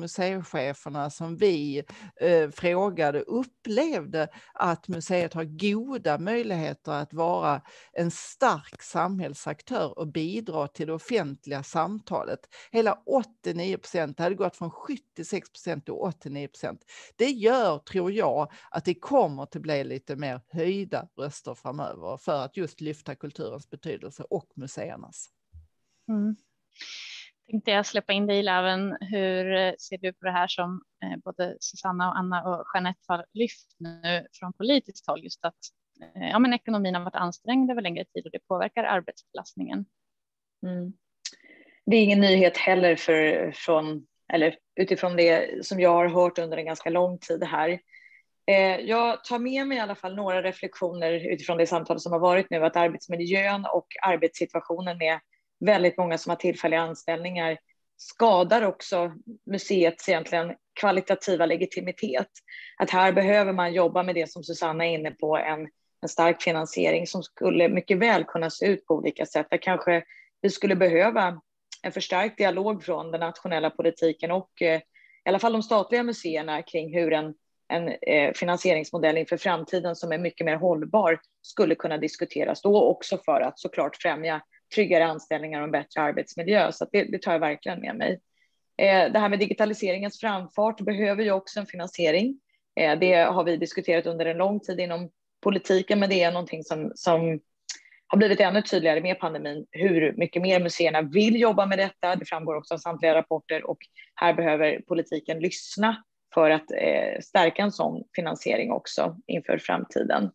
museicheferna som vi eh, frågade upplevde att museet har goda möjligheter att vara en stark samhällsaktör och bidra till det offentliga samtalet. Hela 89 procent, det hade gått från 76 procent till 89 procent. Det gör, tror jag, att det kommer att bli lite mer höjda röster framöver för att just lyfta kulturens betydelse och museernas. Mm. Tänkte jag släppa in dig i Hur eh, ser du på det här som eh, både Susanna och Anna och Jeanette har lyft nu från politiskt håll, just att eh, ja, men ekonomin har varit ansträngd över längre tid och det påverkar arbetsbelastningen. Mm. Det är ingen nyhet heller för, från, eller utifrån det som jag har hört under en ganska lång tid här. Jag tar med mig i alla fall några reflektioner utifrån det samtal som har varit nu, att arbetsmiljön och arbetssituationen med väldigt många som har tillfälliga anställningar skadar också museets egentligen kvalitativa legitimitet. Att här behöver man jobba med det som Susanna är inne på, en, en stark finansiering som skulle mycket väl kunna se ut på olika sätt. Där kanske vi skulle behöva en förstärkt dialog från den nationella politiken och eh, i alla fall de statliga museerna kring hur en, en eh, finansieringsmodell inför framtiden som är mycket mer hållbar skulle kunna diskuteras då också för att såklart främja tryggare anställningar och en bättre arbetsmiljö. Så det, det, tar jag verkligen med mig. Eh, det här med digitaliseringens framfart behöver ju också en finansiering. Eh, det har vi diskuterat under en lång tid inom politiken, men det är någonting som, som har blivit ännu tydligare med pandemin hur mycket mer museerna vill jobba med detta. Det framgår också av samtliga rapporter och här behöver politiken lyssna för att eh, stärka en sån finansiering också inför framtiden.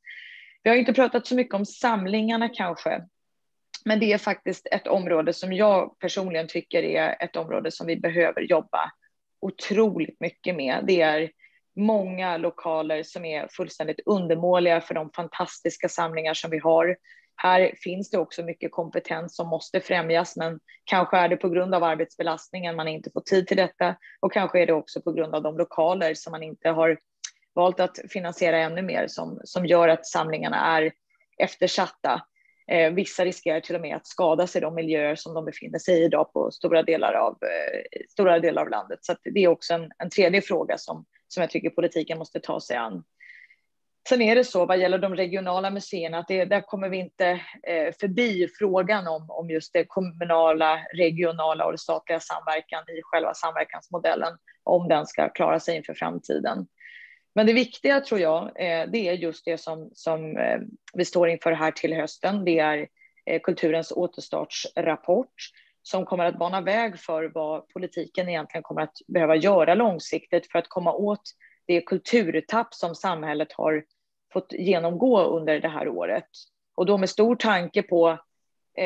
Vi har inte pratat så mycket om samlingarna kanske, men det är faktiskt ett område som jag personligen tycker är ett område som vi behöver jobba otroligt mycket med. Det är många lokaler som är fullständigt undermåliga för de fantastiska samlingar som vi har. Här finns det också mycket kompetens som måste främjas, men kanske är det på grund av arbetsbelastningen man inte får tid till detta och kanske är det också på grund av de lokaler som man inte har valt att finansiera ännu mer som, som gör att samlingarna är eftersatta. Eh, vissa riskerar till och med att skada sig i de miljöer som de befinner sig i idag på stora delar av, eh, stora delar av landet. Så det är också en, en tredje fråga som, som jag tycker politiken måste ta sig an. Sen är det så vad gäller de regionala museerna att det, där kommer vi inte eh, förbi frågan om, om just det kommunala, regionala och det statliga samverkan i själva samverkansmodellen, om den ska klara sig inför framtiden. Men det viktiga tror jag, eh, det är just det som, som eh, vi står inför här till hösten. Det är eh, kulturens återstartsrapport som kommer att bana väg för vad politiken egentligen kommer att behöva göra långsiktigt för att komma åt det kulturtapp som samhället har fått genomgå under det här året. Och då med stor tanke på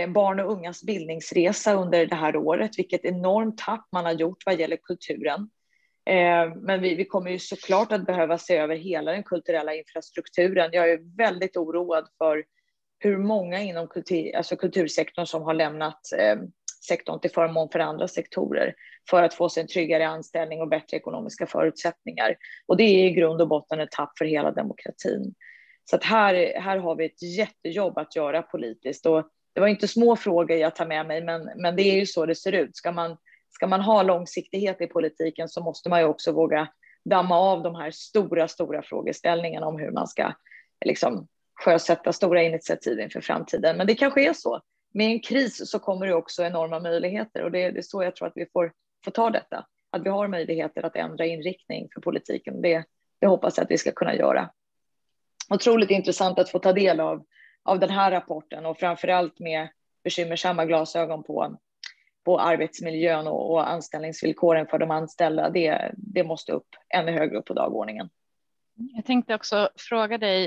barn och ungas bildningsresa under det här året, vilket enormt tapp man har gjort vad gäller kulturen. Eh, men vi, vi, kommer ju såklart att behöva se över hela den kulturella infrastrukturen. Jag är väldigt oroad för hur många inom kultur, alltså kultursektorn som har lämnat eh, sektorn till förmån för andra sektorer för att få sig en tryggare anställning och bättre ekonomiska förutsättningar. Och det är i grund och botten ett tapp för hela demokratin. Så att här, här har vi ett jättejobb att göra politiskt. Och det var inte små frågor jag tar med mig, men, men det är ju så det ser ut. Ska man ska man ha långsiktighet i politiken så måste man ju också våga damma av de här stora, stora frågeställningarna om hur man ska liksom, sjösätta stora initiativ inför framtiden. Men det kanske är så. Med en kris så kommer det också enorma möjligheter och det, det är så jag tror att vi får, får ta detta. Att vi har möjligheter att ändra inriktning för politiken. Det, det hoppas jag att vi ska kunna göra. Otroligt intressant att få ta del av, av den här rapporten och framför allt med bekymmersamma glasögon på på arbetsmiljön och, och anställningsvillkoren för de anställda, det, det måste upp ännu högre upp på dagordningen. Jag tänkte också fråga dig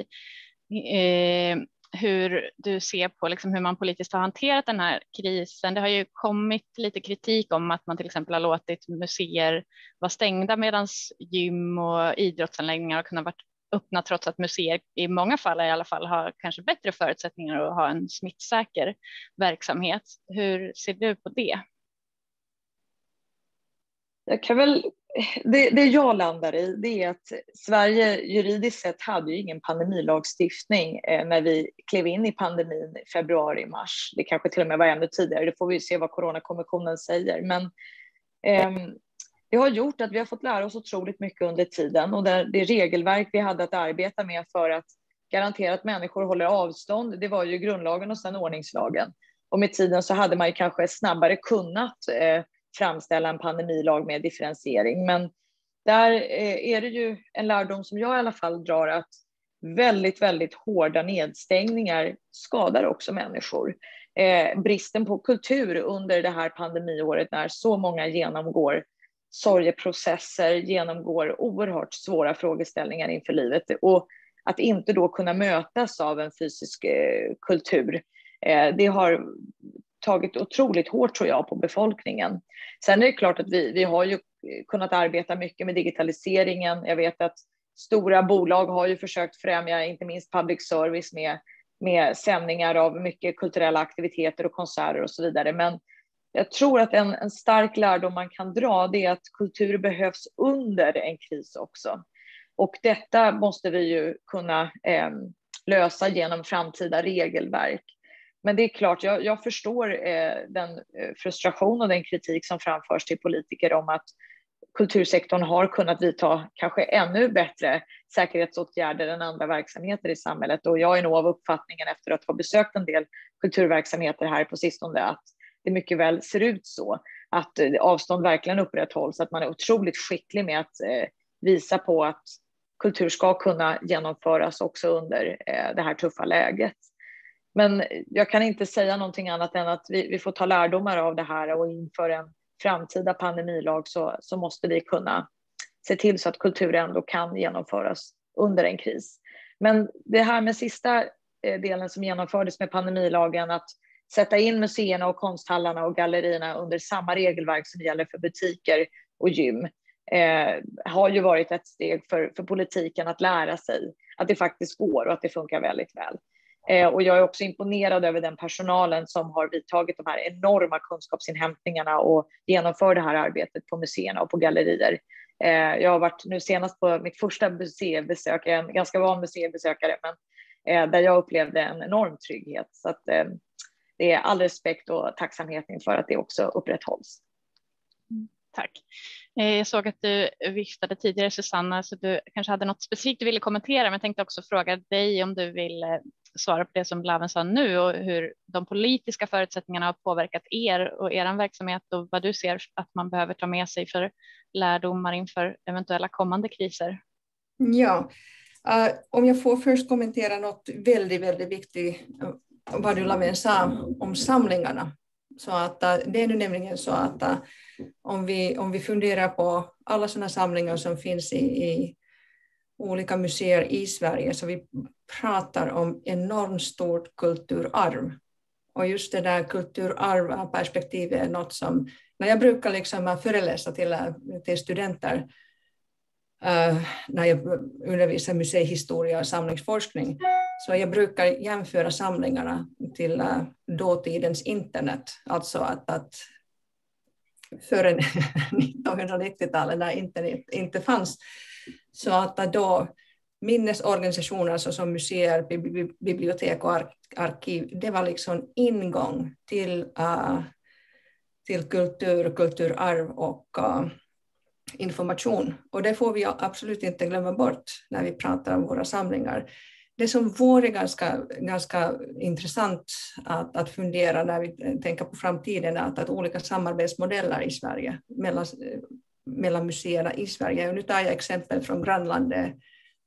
eh, hur du ser på liksom hur man politiskt har hanterat den här krisen. Det har ju kommit lite kritik om att man till exempel har låtit museer vara stängda medan gym och idrottsanläggningar har kunnat vara öppna trots att museer i många fall i alla fall har kanske bättre förutsättningar att ha en smittsäker verksamhet. Hur ser du på det? Jag kan väl, det, det jag landar i det är att Sverige juridiskt sett hade ju ingen pandemilagstiftning eh, när vi klev in i pandemin i februari, mars. Det kanske till och med var ännu tidigare, det får vi se vad Coronakommissionen säger. Men eh, det har gjort att vi har fått lära oss otroligt mycket under tiden och det, det regelverk vi hade att arbeta med för att garantera att människor håller avstånd, det var ju grundlagen och sen ordningslagen. Och med tiden så hade man ju kanske snabbare kunnat eh, framställa en pandemilag med differentiering. Men där eh, är det ju en lärdom som jag i alla fall drar att väldigt, väldigt hårda nedstängningar skadar också människor. Eh, bristen på kultur under det här pandemiåret när så många genomgår sorgeprocesser, genomgår oerhört svåra frågeställningar inför livet och att inte då kunna mötas av en fysisk eh, kultur, eh, det har tagit otroligt hårt tror jag på befolkningen. Sen är det klart att vi, vi har ju kunnat arbeta mycket med digitaliseringen. Jag vet att stora bolag har ju försökt främja inte minst public service med, med sändningar av mycket kulturella aktiviteter och konserter och så vidare. Men jag tror att en, en stark lärdom man kan dra det är att kultur behövs under en kris också. Och detta måste vi ju kunna eh, lösa genom framtida regelverk. Men det är klart, jag, jag förstår eh, den eh, frustration och den kritik som framförs till politiker om att kultursektorn har kunnat vidta kanske ännu bättre säkerhetsåtgärder än andra verksamheter i samhället. Och jag är nog av uppfattningen efter att ha besökt en del kulturverksamheter här på sistone att det mycket väl ser ut så att eh, avstånd verkligen upprätthålls, att man är otroligt skicklig med att eh, visa på att kultur ska kunna genomföras också under eh, det här tuffa läget. Men jag kan inte säga någonting annat än att vi, vi får ta lärdomar av det här och inför en framtida pandemilag så, så måste vi kunna se till så att kultur ändå kan genomföras under en kris. Men det här med sista eh, delen som genomfördes med pandemilagen, att sätta in museerna och konsthallarna och gallerierna under samma regelverk som gäller för butiker och gym, eh, har ju varit ett steg för, för politiken att lära sig att det faktiskt går och att det funkar väldigt väl. Eh, och jag är också imponerad över den personalen som har vidtagit de här enorma kunskapsinhämtningarna och genomför det här arbetet på museerna och på gallerier. Eh, jag har varit nu senast på mitt första museibesök, jag är en ganska van museibesökare, men eh, där jag upplevde en enorm trygghet. Så att, eh, det är all respekt och tacksamhet inför att det också upprätthålls. Mm, tack. Eh, jag såg att du viftade tidigare Susanna, så du kanske hade något specifikt du ville kommentera, men jag tänkte också fråga dig om du vill eh, svara på det som Blaven sa nu och hur de politiska förutsättningarna har påverkat er och er verksamhet och vad du ser att man behöver ta med sig för lärdomar inför eventuella kommande kriser. Ja, uh, om jag får först kommentera något väldigt, väldigt viktigt, eh, vad du Laven sa om samlingarna. Så att uh, det är nu nämligen så att uh, om vi, om vi funderar på alla sådana samlingar som finns i, i olika museer i Sverige, så vi pratar om enormt stort kulturarv. Och just det där kulturarvperspektivet är något som, när jag brukar liksom föreläsa till, till studenter, uh, när jag undervisar museihistoria och samlingsforskning, så jag brukar jämföra samlingarna till uh, dåtidens internet, alltså att, att före 1990-talet när internet inte fanns. Så att då minnesorganisationer som museer, bibliotek och arkiv, det var liksom ingång till, uh, till kultur, kulturarv och uh, information. Och det får vi absolut inte glömma bort när vi pratar om våra samlingar det som vore ganska, ganska intressant att, att fundera när vi tänker på framtiden är att, att olika samarbetsmodeller i Sverige mellan, mellan museerna i Sverige. Och nu tar jag exempel från grannlandet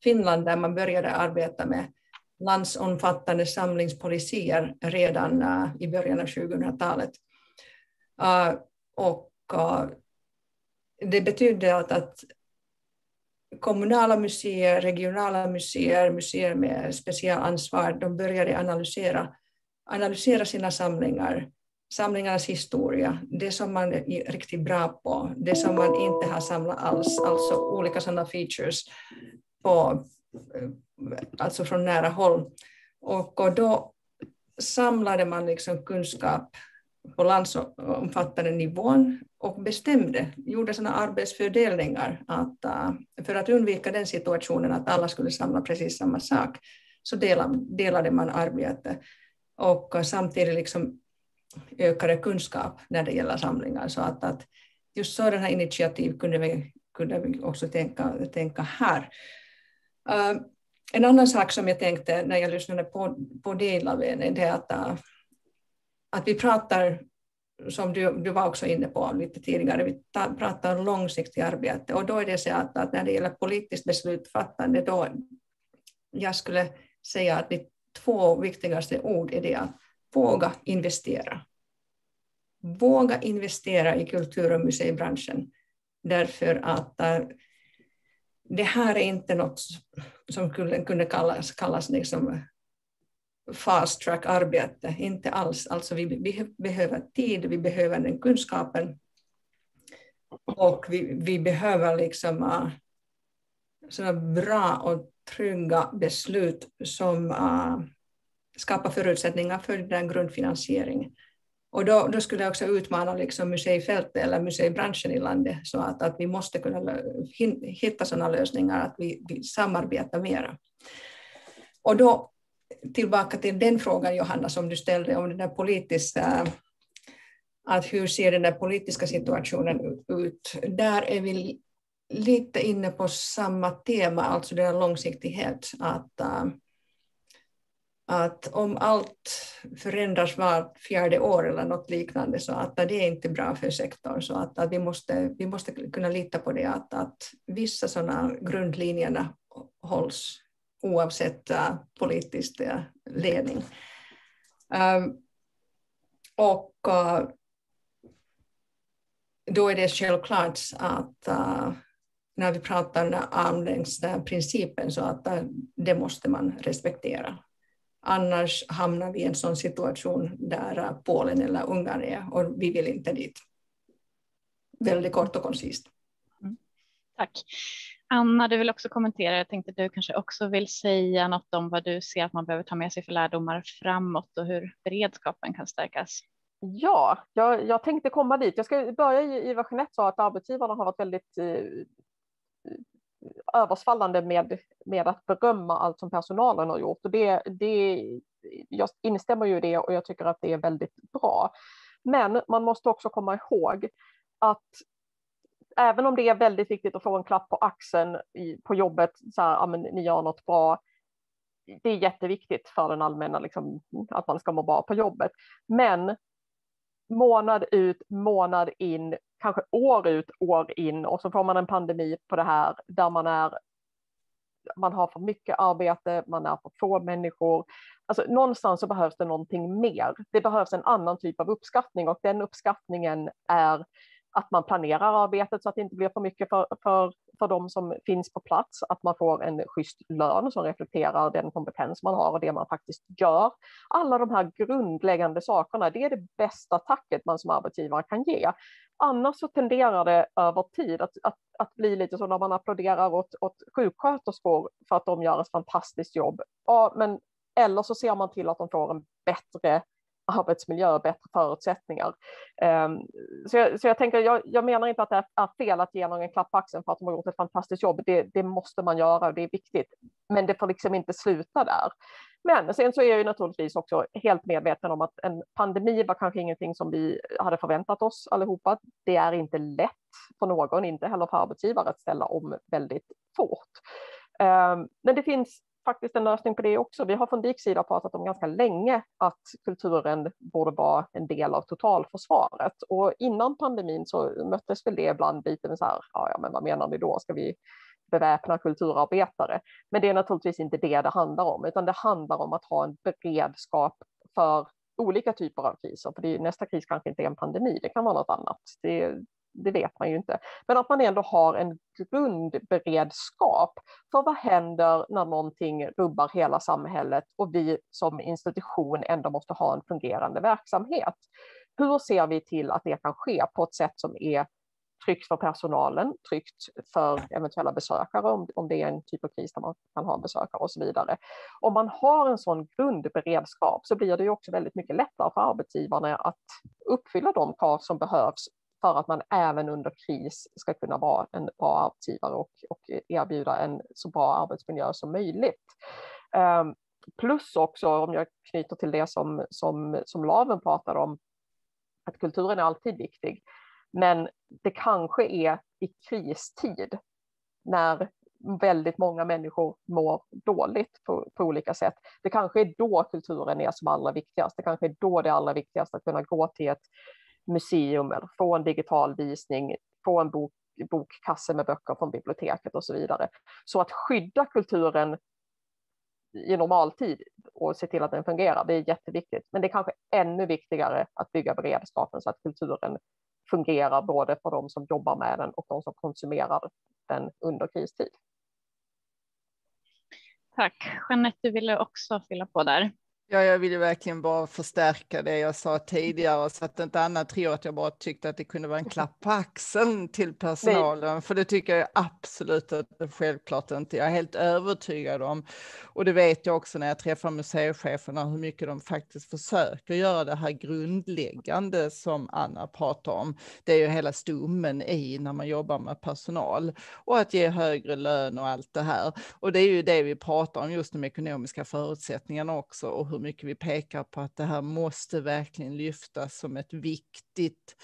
Finland där man började arbeta med landsomfattande samlingspolicier redan uh, i början av 2000-talet. Uh, eh, och uh, det betydde att, att kommunala museer, regionala museer, museer med specialansvar, de började analysera, analysera sina samlingar, samlingarnas historia, det som man är riktigt bra på, det som man inte har samlat alls, alltså olika sådana features på, eh, alltså från nära håll. Och då samlade man liksom kunskap på landsomfattande nivån och bestämde, gjorde sådana arbetsfördelningar att eh, för att undvika den situationen att alla skulle samla precis samma sak så delade, delade man arbete och samtidigt liksom ökade kunskap när det gäller samlingar så att, att just sådana initiativ kunde vi, kunde vi också tänka, tänka här. Uh, en annan sak som jag tänkte när jag lyssnade på, på dig Lavene, det är att, äh, att vi pratar som du, du var också inne på lite tidigare, vi pratar om långsiktigt arbete och då är det så att, att när det gäller politiskt beslutsfattande, då jag skulle säga att de två viktigaste ord är det att våga investera. Våga investera i kultur och museibranschen därför att äh, det här är inte något som kunde kallas, kallas liksom äh, fast track arbete, inte alls. Alltså vi, behöver tid, vi behöver den kunskapen och vi, vi behöver liksom äh, sådana bra och trygga beslut som skapa förutsättningar för den grundfinansieringen. Och då, då, skulle jag också utmana liksom museifältet eller museibranschen i landet så att, att vi måste kunna hitta sådana lösningar att vi, vi samarbetar mera. Och då tillbaka till den frågan Johanna som du ställde om den där politiska att hur ser den där politiska situationen ut? Där är vi lite inne på samma tema, alltså den långsiktighet. Att, äh, att om allt förändras vart fjärde år eller något liknande så att det är inte bra för sektorn. Så att, att vi, måste, vi måste kunna lita på det att, att vissa sådana grundlinjerna hålls oavsett uh, politisk uh, ledning. Um, och uh, då är det självklart att när vi pratar om armlängdsprincipen så att det måste man respektera. Annars hamnar vi i en sån situation där Polen eller Ungern är och vi vill inte dit. Väldigt kort och koncist. Mm. Tack. Anna, du vill också kommentera. Jag tänkte att du kanske också vill säga något om vad du ser att man behöver ta med sig för lärdomar framåt och hur beredskapen kan stärkas. Ja, jag, jag tänkte komma dit. Jag ska börja i vad Jeanette sa, att arbetsgivarna har varit väldigt eh, översvallande med, med att berömma allt som personalen har gjort. Och det, det, jag instämmer ju i det och jag tycker att det är väldigt bra. Men man måste också komma ihåg att även om det är väldigt viktigt att få en klapp på axeln i, på jobbet, så här, ja, men ni gör något bra, det är jätteviktigt för den allmänna, liksom, att man ska må bra på jobbet. Men månad ut, månad in, kanske år ut, år in och så får man en pandemi på det här där man är man har för mycket arbete, man är för få människor. Alltså, någonstans så behövs det någonting mer. Det behövs en annan typ av uppskattning och den uppskattningen är att man planerar arbetet så att det inte blir för mycket för, för, för de som finns på plats, att man får en schysst lön som reflekterar den kompetens man har och det man faktiskt gör. Alla de här grundläggande sakerna, det är det bästa tacket man som arbetsgivare kan ge. Annars så tenderar det över tid att, att, att bli lite så när man applåderar åt, åt sjuksköterskor för att de gör ett fantastiskt jobb. Ja, men, eller så ser man till att de får en bättre arbetsmiljö och bättre förutsättningar. Ehm, så jag, så jag tänker, jag, jag, menar inte att det är fel att ge någon en klapp på axeln för att de har gjort ett fantastiskt jobb. Det, det måste man göra och det är viktigt. Men det får liksom inte sluta där. Men sen så är jag ju naturligtvis också helt medveten om att en pandemi var kanske ingenting som vi hade förväntat oss allihopa. Det är inte lätt för någon, inte heller för arbetsgivare att ställa om väldigt fort. Ehm, men det finns faktiskt en lösning på det också. Vi har från DIKs sida pratat om ganska länge att kulturen borde vara en del av totalförsvaret. Och innan pandemin så möttes väl det ibland lite med så här, ja, men vad menar ni då? Ska vi beväpna kulturarbetare? Men det är naturligtvis inte det det handlar om, utan det handlar om att ha en beredskap för olika typer av kriser. För det är, nästa kris kanske inte är en pandemi, det kan vara något annat. Det, det vet man ju inte. Men att man ändå har en grundberedskap för vad händer när någonting rubbar hela samhället och vi som institution ändå måste ha en fungerande verksamhet. Hur ser vi till att det kan ske på ett sätt som är tryggt för personalen, tryggt för eventuella besökare om, om det är en typ av kris där man kan ha besökare och så vidare. Om man har en sån grundberedskap så blir det ju också väldigt mycket lättare för arbetsgivarna att uppfylla de krav som behövs för att man även under kris ska kunna vara en bra arbetsgivare och, och erbjuda en så bra arbetsmiljö som möjligt. Um, plus också, om jag knyter till det som, som, som Laven pratade om, att kulturen är alltid viktig. Men det kanske är i kristid när väldigt många människor mår dåligt på, på, olika sätt. Det kanske är då kulturen är som allra viktigast. Det kanske är då det är allra viktigast att kunna gå till ett museum eller få en digital visning, få en bok, bokkasse med böcker från biblioteket och så vidare. Så att skydda kulturen i normaltid och se till att den fungerar, det är jätteviktigt. Men det är kanske ännu viktigare att bygga beredskapen så att kulturen fungerar både för de som jobbar med den och de som konsumerar den under kristid. Tack. Jeanette, du ville också fylla på där. Ja, jag vill verkligen bara förstärka det jag sa tidigare så att inte annat tror att jag bara tyckte att det kunde vara en klapp på axeln till personalen. Nej. För det tycker jag absolut att självklart inte. Jag är helt övertygad om, och det vet jag också när jag träffar museicheferna, hur mycket de faktiskt försöker göra det här grundläggande som Anna pratar om. Det är ju hela stommen i när man jobbar med personal och att ge högre lön och allt det här. Och det är ju det vi pratar om, just de ekonomiska förutsättningarna också och hur mycket vi pekar på att det här måste verkligen lyftas som ett viktigt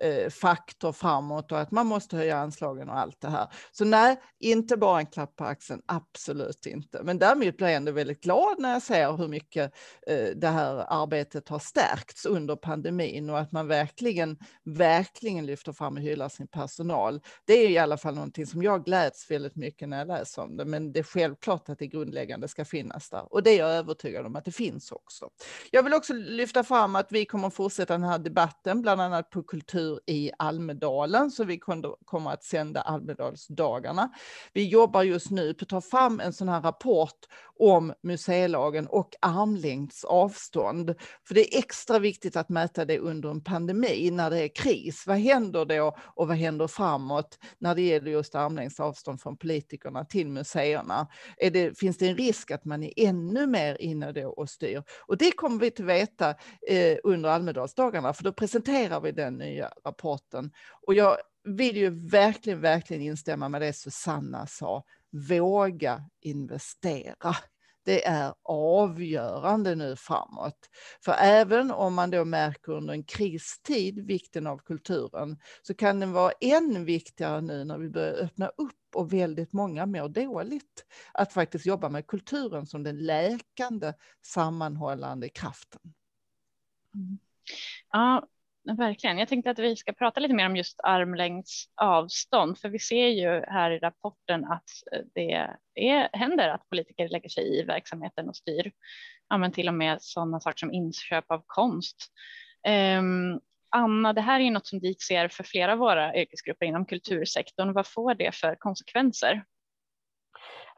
eh, faktor framåt och att man måste höja anslagen och allt det här. Så nej, inte bara en klapp på axeln, absolut inte. Men däremot blir jag ändå väldigt glad när jag ser hur mycket eh, det här arbetet har stärkts under pandemin och att man verkligen, verkligen lyfter fram och hyllar sin personal. Det är i alla fall någonting som jag gläds väldigt mycket när jag läser om det, men det är självklart att det grundläggande ska finnas där och det är jag övertygad om att det finns också. Jag vill också lyfta fram att vi kommer fortsätta den här debatten, bland annat på Kultur i Almedalen, så vi kommer att sända Almedalsdagarna. Vi jobbar just nu på att ta fram en sån här rapport om museilagen och armlängds avstånd. För det är extra viktigt att mäta det under en pandemi när det är kris. Vad händer då och vad händer framåt när det gäller just armlängds avstånd från politikerna till museerna? Är det, finns det en risk att man är ännu mer inne då och styr? Och det kommer vi att veta eh, under Almedalsdagarna, för då presenterar vi den nya rapporten. Och jag vill ju verkligen, verkligen instämma med det Susanna sa våga investera. Det är avgörande nu framåt. För även om man då märker under en kristid vikten av kulturen så kan den vara än viktigare nu när vi börjar öppna upp och väldigt många mår dåligt. Att faktiskt jobba med kulturen som den läkande sammanhållande kraften. Mm. Ja, Verkligen. Jag tänkte att vi ska prata lite mer om just armlängds avstånd, för vi ser ju här i rapporten att eh, det är, händer att politiker lägger sig i verksamheten och styr. Ja, men till och med sådana saker som inköp av konst. Um, Anna, det här är något som DIK ser för flera av våra yrkesgrupper inom kultursektorn. Vad får det för konsekvenser?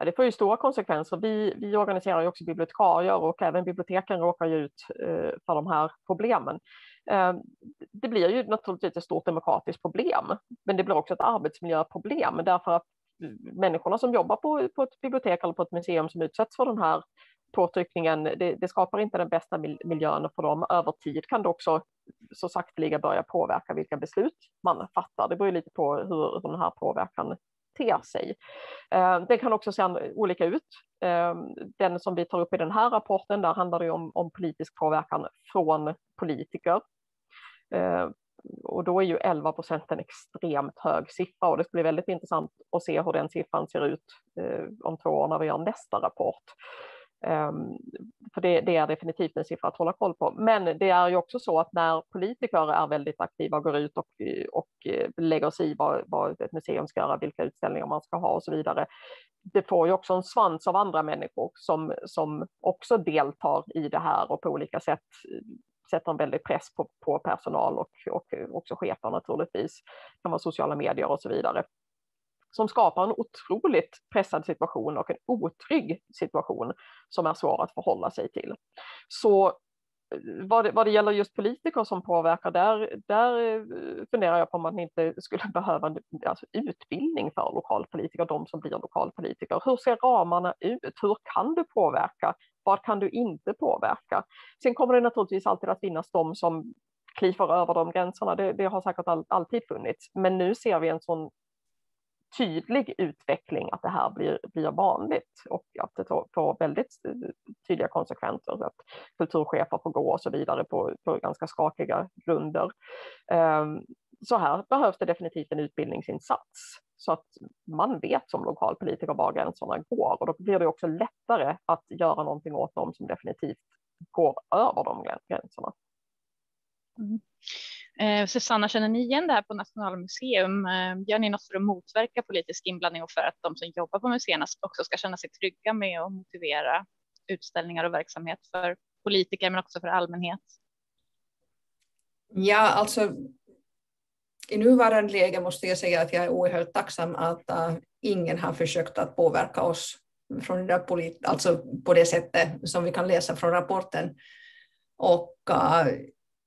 Ja, det får ju stora konsekvenser. Vi, vi organiserar ju också bibliotekarier och även biblioteken råkar ju ut eh, för de här problemen. Ehm, det blir ju naturligtvis ett stort demokratiskt problem, men det blir också ett arbetsmiljöproblem därför att eh, människorna som jobbar på, på ett bibliotek eller på ett museum som utsätts för den här påtryckningen, det, det, skapar inte den bästa miljön för dem. Över tid kan det också så sakteliga börja påverka vilka beslut man fattar. Det beror lite på hur den här påverkan ter sig. Eh, det kan också se olika ut. Eh, den som vi tar upp i den här rapporten, där handlar det om, om politisk påverkan från politiker. Eh, och då är ju 11 procent en extremt hög siffra och det ska bli väldigt intressant att se hur den siffran ser ut om två år när vi gör nästa rapport. Um, för det, det, är definitivt en siffra att hålla koll på. Men det är ju också så att när politiker är väldigt aktiva och går ut och, och eh, lägger sig i vad, vad ett museum ska göra, vilka utställningar man ska ha och så vidare. Det får ju också en svans av andra människor som, som också deltar i det här och på olika sätt eh, sätter en väldig press på, på personal och, och också chefer naturligtvis. Det kan vara sociala medier och så vidare som skapar en otroligt pressad situation och en otrygg situation som är svår att förhålla sig till. Så eh, vad det, vad det gäller just politiker som påverkar, där, där eh, funderar jag på om man inte skulle behöva alltså, utbildning för lokalpolitiker, de som blir lokalpolitiker. Hur ser ramarna ut? Hur kan du påverka? Vad kan du inte påverka? Sen kommer det naturligtvis alltid att finnas de som kliver över de gränserna. Det, det har säkert all, alltid funnits, men nu ser vi en sån tydlig utveckling att det här blir, blir vanligt och att det får väldigt eh, tydliga konsekvenser. Så att kulturchefer får gå och så vidare på, på ganska skakiga grunder. Ehm, så här behövs det definitivt en utbildningsinsats så att man vet som lokalpolitiker var gränserna går och då blir det också lättare att göra någonting åt dem som definitivt går över de gränserna. Mm. Eh, Susanna, känner ni igen det här på Nationalmuseum? Eh, gör ni något för att motverka politisk inblandning och för att de som jobbar på museerna också ska känna sig trygga med att motivera utställningar och verksamhet för politiker men också för allmänhet? Ja, alltså i nuvarande läge måste jag säga att jag är oerhört tacksam att uh, ingen har försökt att påverka oss från det polit alltså på det sättet som vi kan läsa från rapporten. Och uh,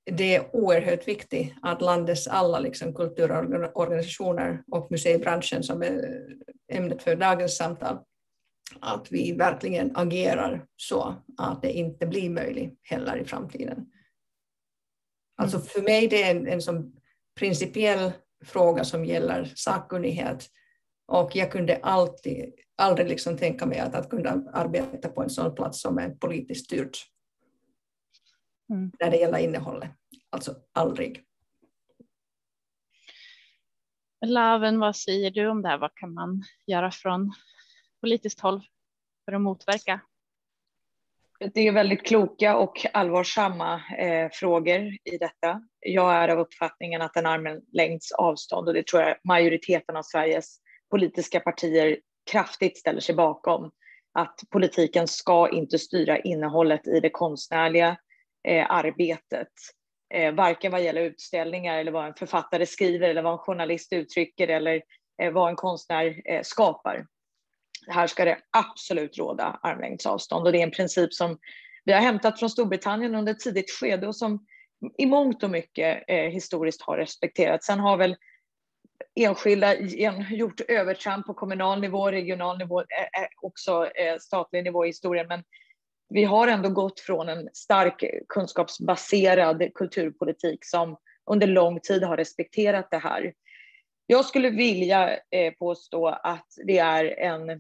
det är oerhört viktigt att landets alla liksom, kulturorganisationer och museibranschen som är ämnet för dagens samtal, att vi verkligen agerar så att det inte blir möjligt heller i framtiden. Alltså för mig det är en, en sån principiell fråga som gäller sakkunnighet och jag kunde alltid, aldrig liksom tänka mig att, att kunna arbeta på en sån plats som är politiskt styrd mm. när det gäller innehållet. Alltså aldrig. Laven, vad säger du om det här? Vad kan man göra från politiskt håll för att motverka? Det är väldigt kloka och allvarsamma eh, frågor i detta. Jag är av uppfattningen att en armlängds avstånd, och det tror jag majoriteten av Sveriges politiska partier kraftigt ställer sig bakom, att politiken ska inte styra innehållet i det konstnärliga eh, arbetet eh, varken vad gäller utställningar eller vad en författare skriver eller vad en journalist uttrycker eller eh, vad en konstnär eh, skapar. Här ska det absolut råda armlängds avstånd och det är en princip som vi har hämtat från Storbritannien under ett tidigt skede och som i mångt och mycket eh, historiskt har respekterats. Sen har väl enskilda gjort övertramp på kommunal nivå, regional nivå, eh, eh, också eh, statlig nivå i historien, men vi har ändå gått från en stark kunskapsbaserad kulturpolitik som under lång tid har respekterat det här. Jag skulle vilja eh, påstå att det är en eh,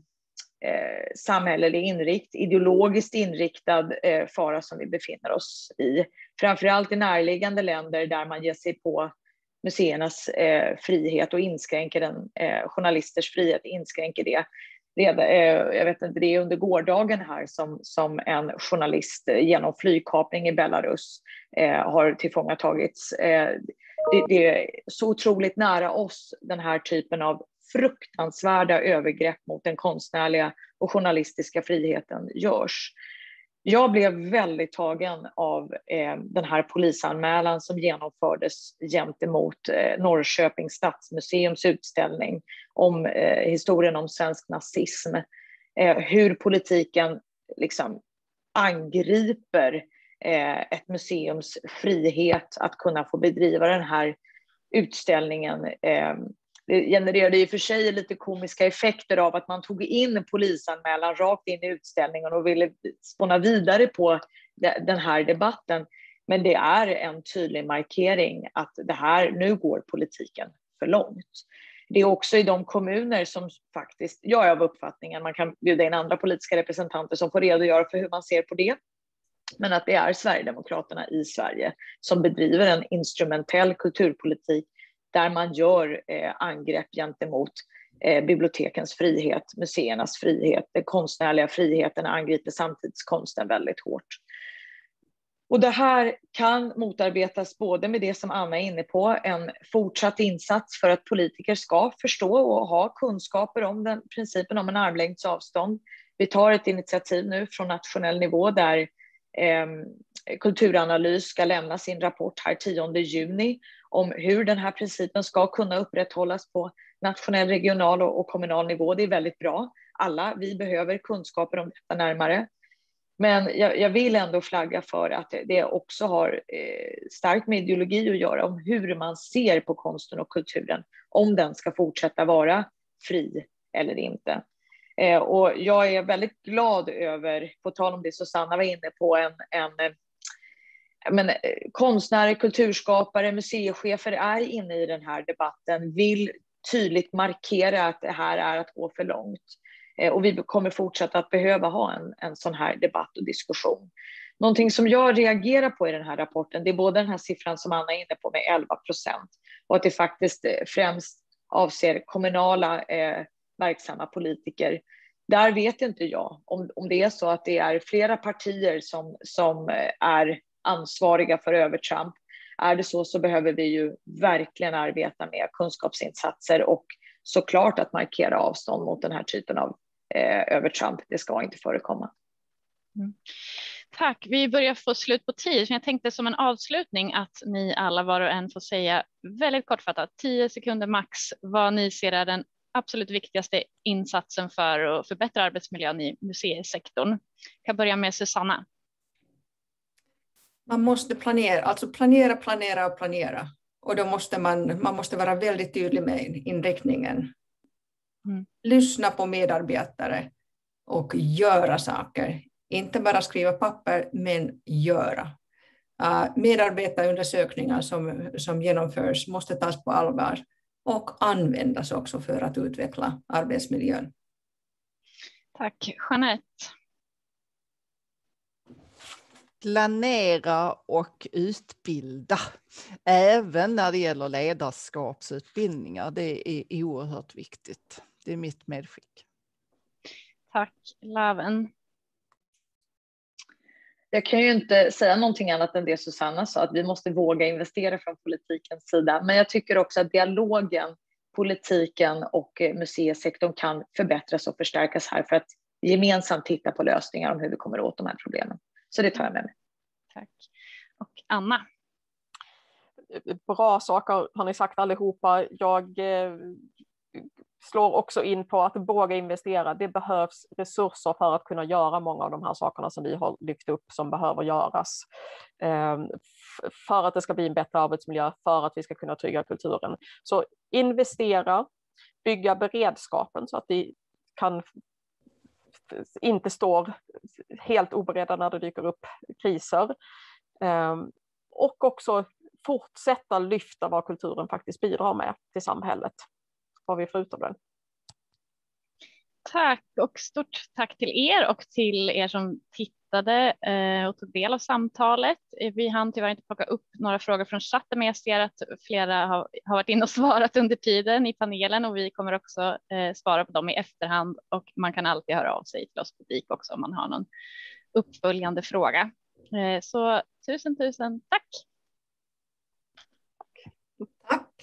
samhällelig inrikt, ideologiskt inriktad eh, fara som vi befinner oss i. Framförallt i närliggande länder där man ger sig på museernas eh, frihet och inskränker den, eh, journalisters frihet, inskränker det eh, jag vet inte, det är under gårdagen här som, som en journalist genom flygkapning i Belarus eh, har tillfångatagits. Eh, det, det, är så otroligt nära oss den här typen av fruktansvärda övergrepp mot den konstnärliga och journalistiska friheten görs. Jag blev väldigt tagen av eh, den här polisanmälan som genomfördes gentemot eh, Norrköpings stadsmuseums utställning om eh, historien om svensk nazism. Eh, hur politiken liksom angriper eh, ett museums frihet att kunna få bedriva den här utställningen eh, det genererade i och för sig lite komiska effekter av att man tog in polisanmälan rakt in i utställningen och ville spåna vidare på den här debatten. Men det är en tydlig markering att det här, nu går politiken för långt. Det är också i de kommuner som faktiskt, jag är av uppfattningen, man kan bjuda in andra politiska representanter som får redogöra för hur man ser på det, men att det är Sverigedemokraterna i Sverige som bedriver en instrumentell kulturpolitik där man gör eh, angrepp gentemot eh, bibliotekens frihet, museernas frihet, den konstnärliga friheten angriper samtidskonsten väldigt hårt. Och det här kan motarbetas både med det som Anna är inne på, en fortsatt insats för att politiker ska förstå och ha kunskaper om den, principen om en armlängds avstånd. Vi tar ett initiativ nu från nationell nivå där eh, Kulturanalys ska lämna sin rapport här 10 juni om hur den här principen ska kunna upprätthållas på nationell, regional och, kommunal nivå. Det är väldigt bra. Alla vi behöver kunskaper om detta närmare. Men jag, jag vill ändå flagga för att det också har eh, starkt med ideologi att göra om hur man ser på konsten och kulturen, om den ska fortsätta vara fri eller inte. Eh, och jag är väldigt glad över, på tal om det Susanna var inne på, en, en men, eh, konstnärer, kulturskapare, museichefer är inne i den här debatten, vill tydligt markera att det här är att gå för långt. Eh, och vi kommer fortsätta att behöva ha en, en sån här debatt och diskussion. Någonting som jag reagerar på i den här rapporten, det är både den här siffran som Anna är inne på med 11 procent och att det faktiskt eh, främst avser kommunala eh, verksamma politiker. Där vet inte jag om, om det är så att det är flera partier som, som är ansvariga för övertramp. är det så så behöver vi ju verkligen arbeta med kunskapsinsatser och såklart att markera avstånd mot den här typen av eh, övertramp. Det ska inte förekomma. Mm. Tack. Vi börjar få slut på tid, men jag tänkte som en avslutning att ni alla var och en får säga väldigt kortfattat, 10 sekunder max, vad ni ser är den absolut viktigaste insatsen för att förbättra arbetsmiljön i museisektorn. Jag kan börja med Susanna. Man måste planera, alltså planera, planera och planera. Och då måste man, man måste vara väldigt tydlig med inriktningen. Mm. Lyssna på medarbetare och göra saker. Inte bara skriva papper, men göra. Uh, medarbetarundersökningar som, som genomförs måste tas på allvar och användas också för att utveckla arbetsmiljön. Tack. Jeanette? Planera och utbilda, även när det gäller ledarskapsutbildningar. Det är oerhört viktigt. Det är mitt medskick. Tack. Laven? Jag kan ju inte säga någonting annat än det Susanna sa, att vi måste våga investera från politikens sida. Men jag tycker också att dialogen, politiken och eh, museisektorn kan förbättras och förstärkas här för att gemensamt titta på lösningar om hur vi kommer åt de här problemen. Så det tar jag med mig. Tack. Och Anna? Bra saker har ni sagt allihopa. Jag eh, slår också in på att våga investera. Det behövs resurser för att kunna göra många av de här sakerna som vi har lyft upp som behöver göras. Ehm, för att det ska bli en bättre arbetsmiljö, för att vi ska kunna trygga kulturen. Så investera, bygga beredskapen så att vi kan inte står helt oberedda när det dyker upp kriser. Ehm, och också fortsätta lyfta vad kulturen faktiskt bidrar med till samhället vad vi får ut av den. Tack och stort tack till er och till er som tittade eh, och tog del av samtalet. Eh, vi hann tyvärr inte plocka upp några frågor från chatten, men jag ser att flera har, varit inne och svarat under tiden i panelen och vi kommer också eh, svara på dem i efterhand och man kan alltid höra av sig till oss på DIK också om man har någon uppföljande fråga. Så tusen, tusen tack. Tack.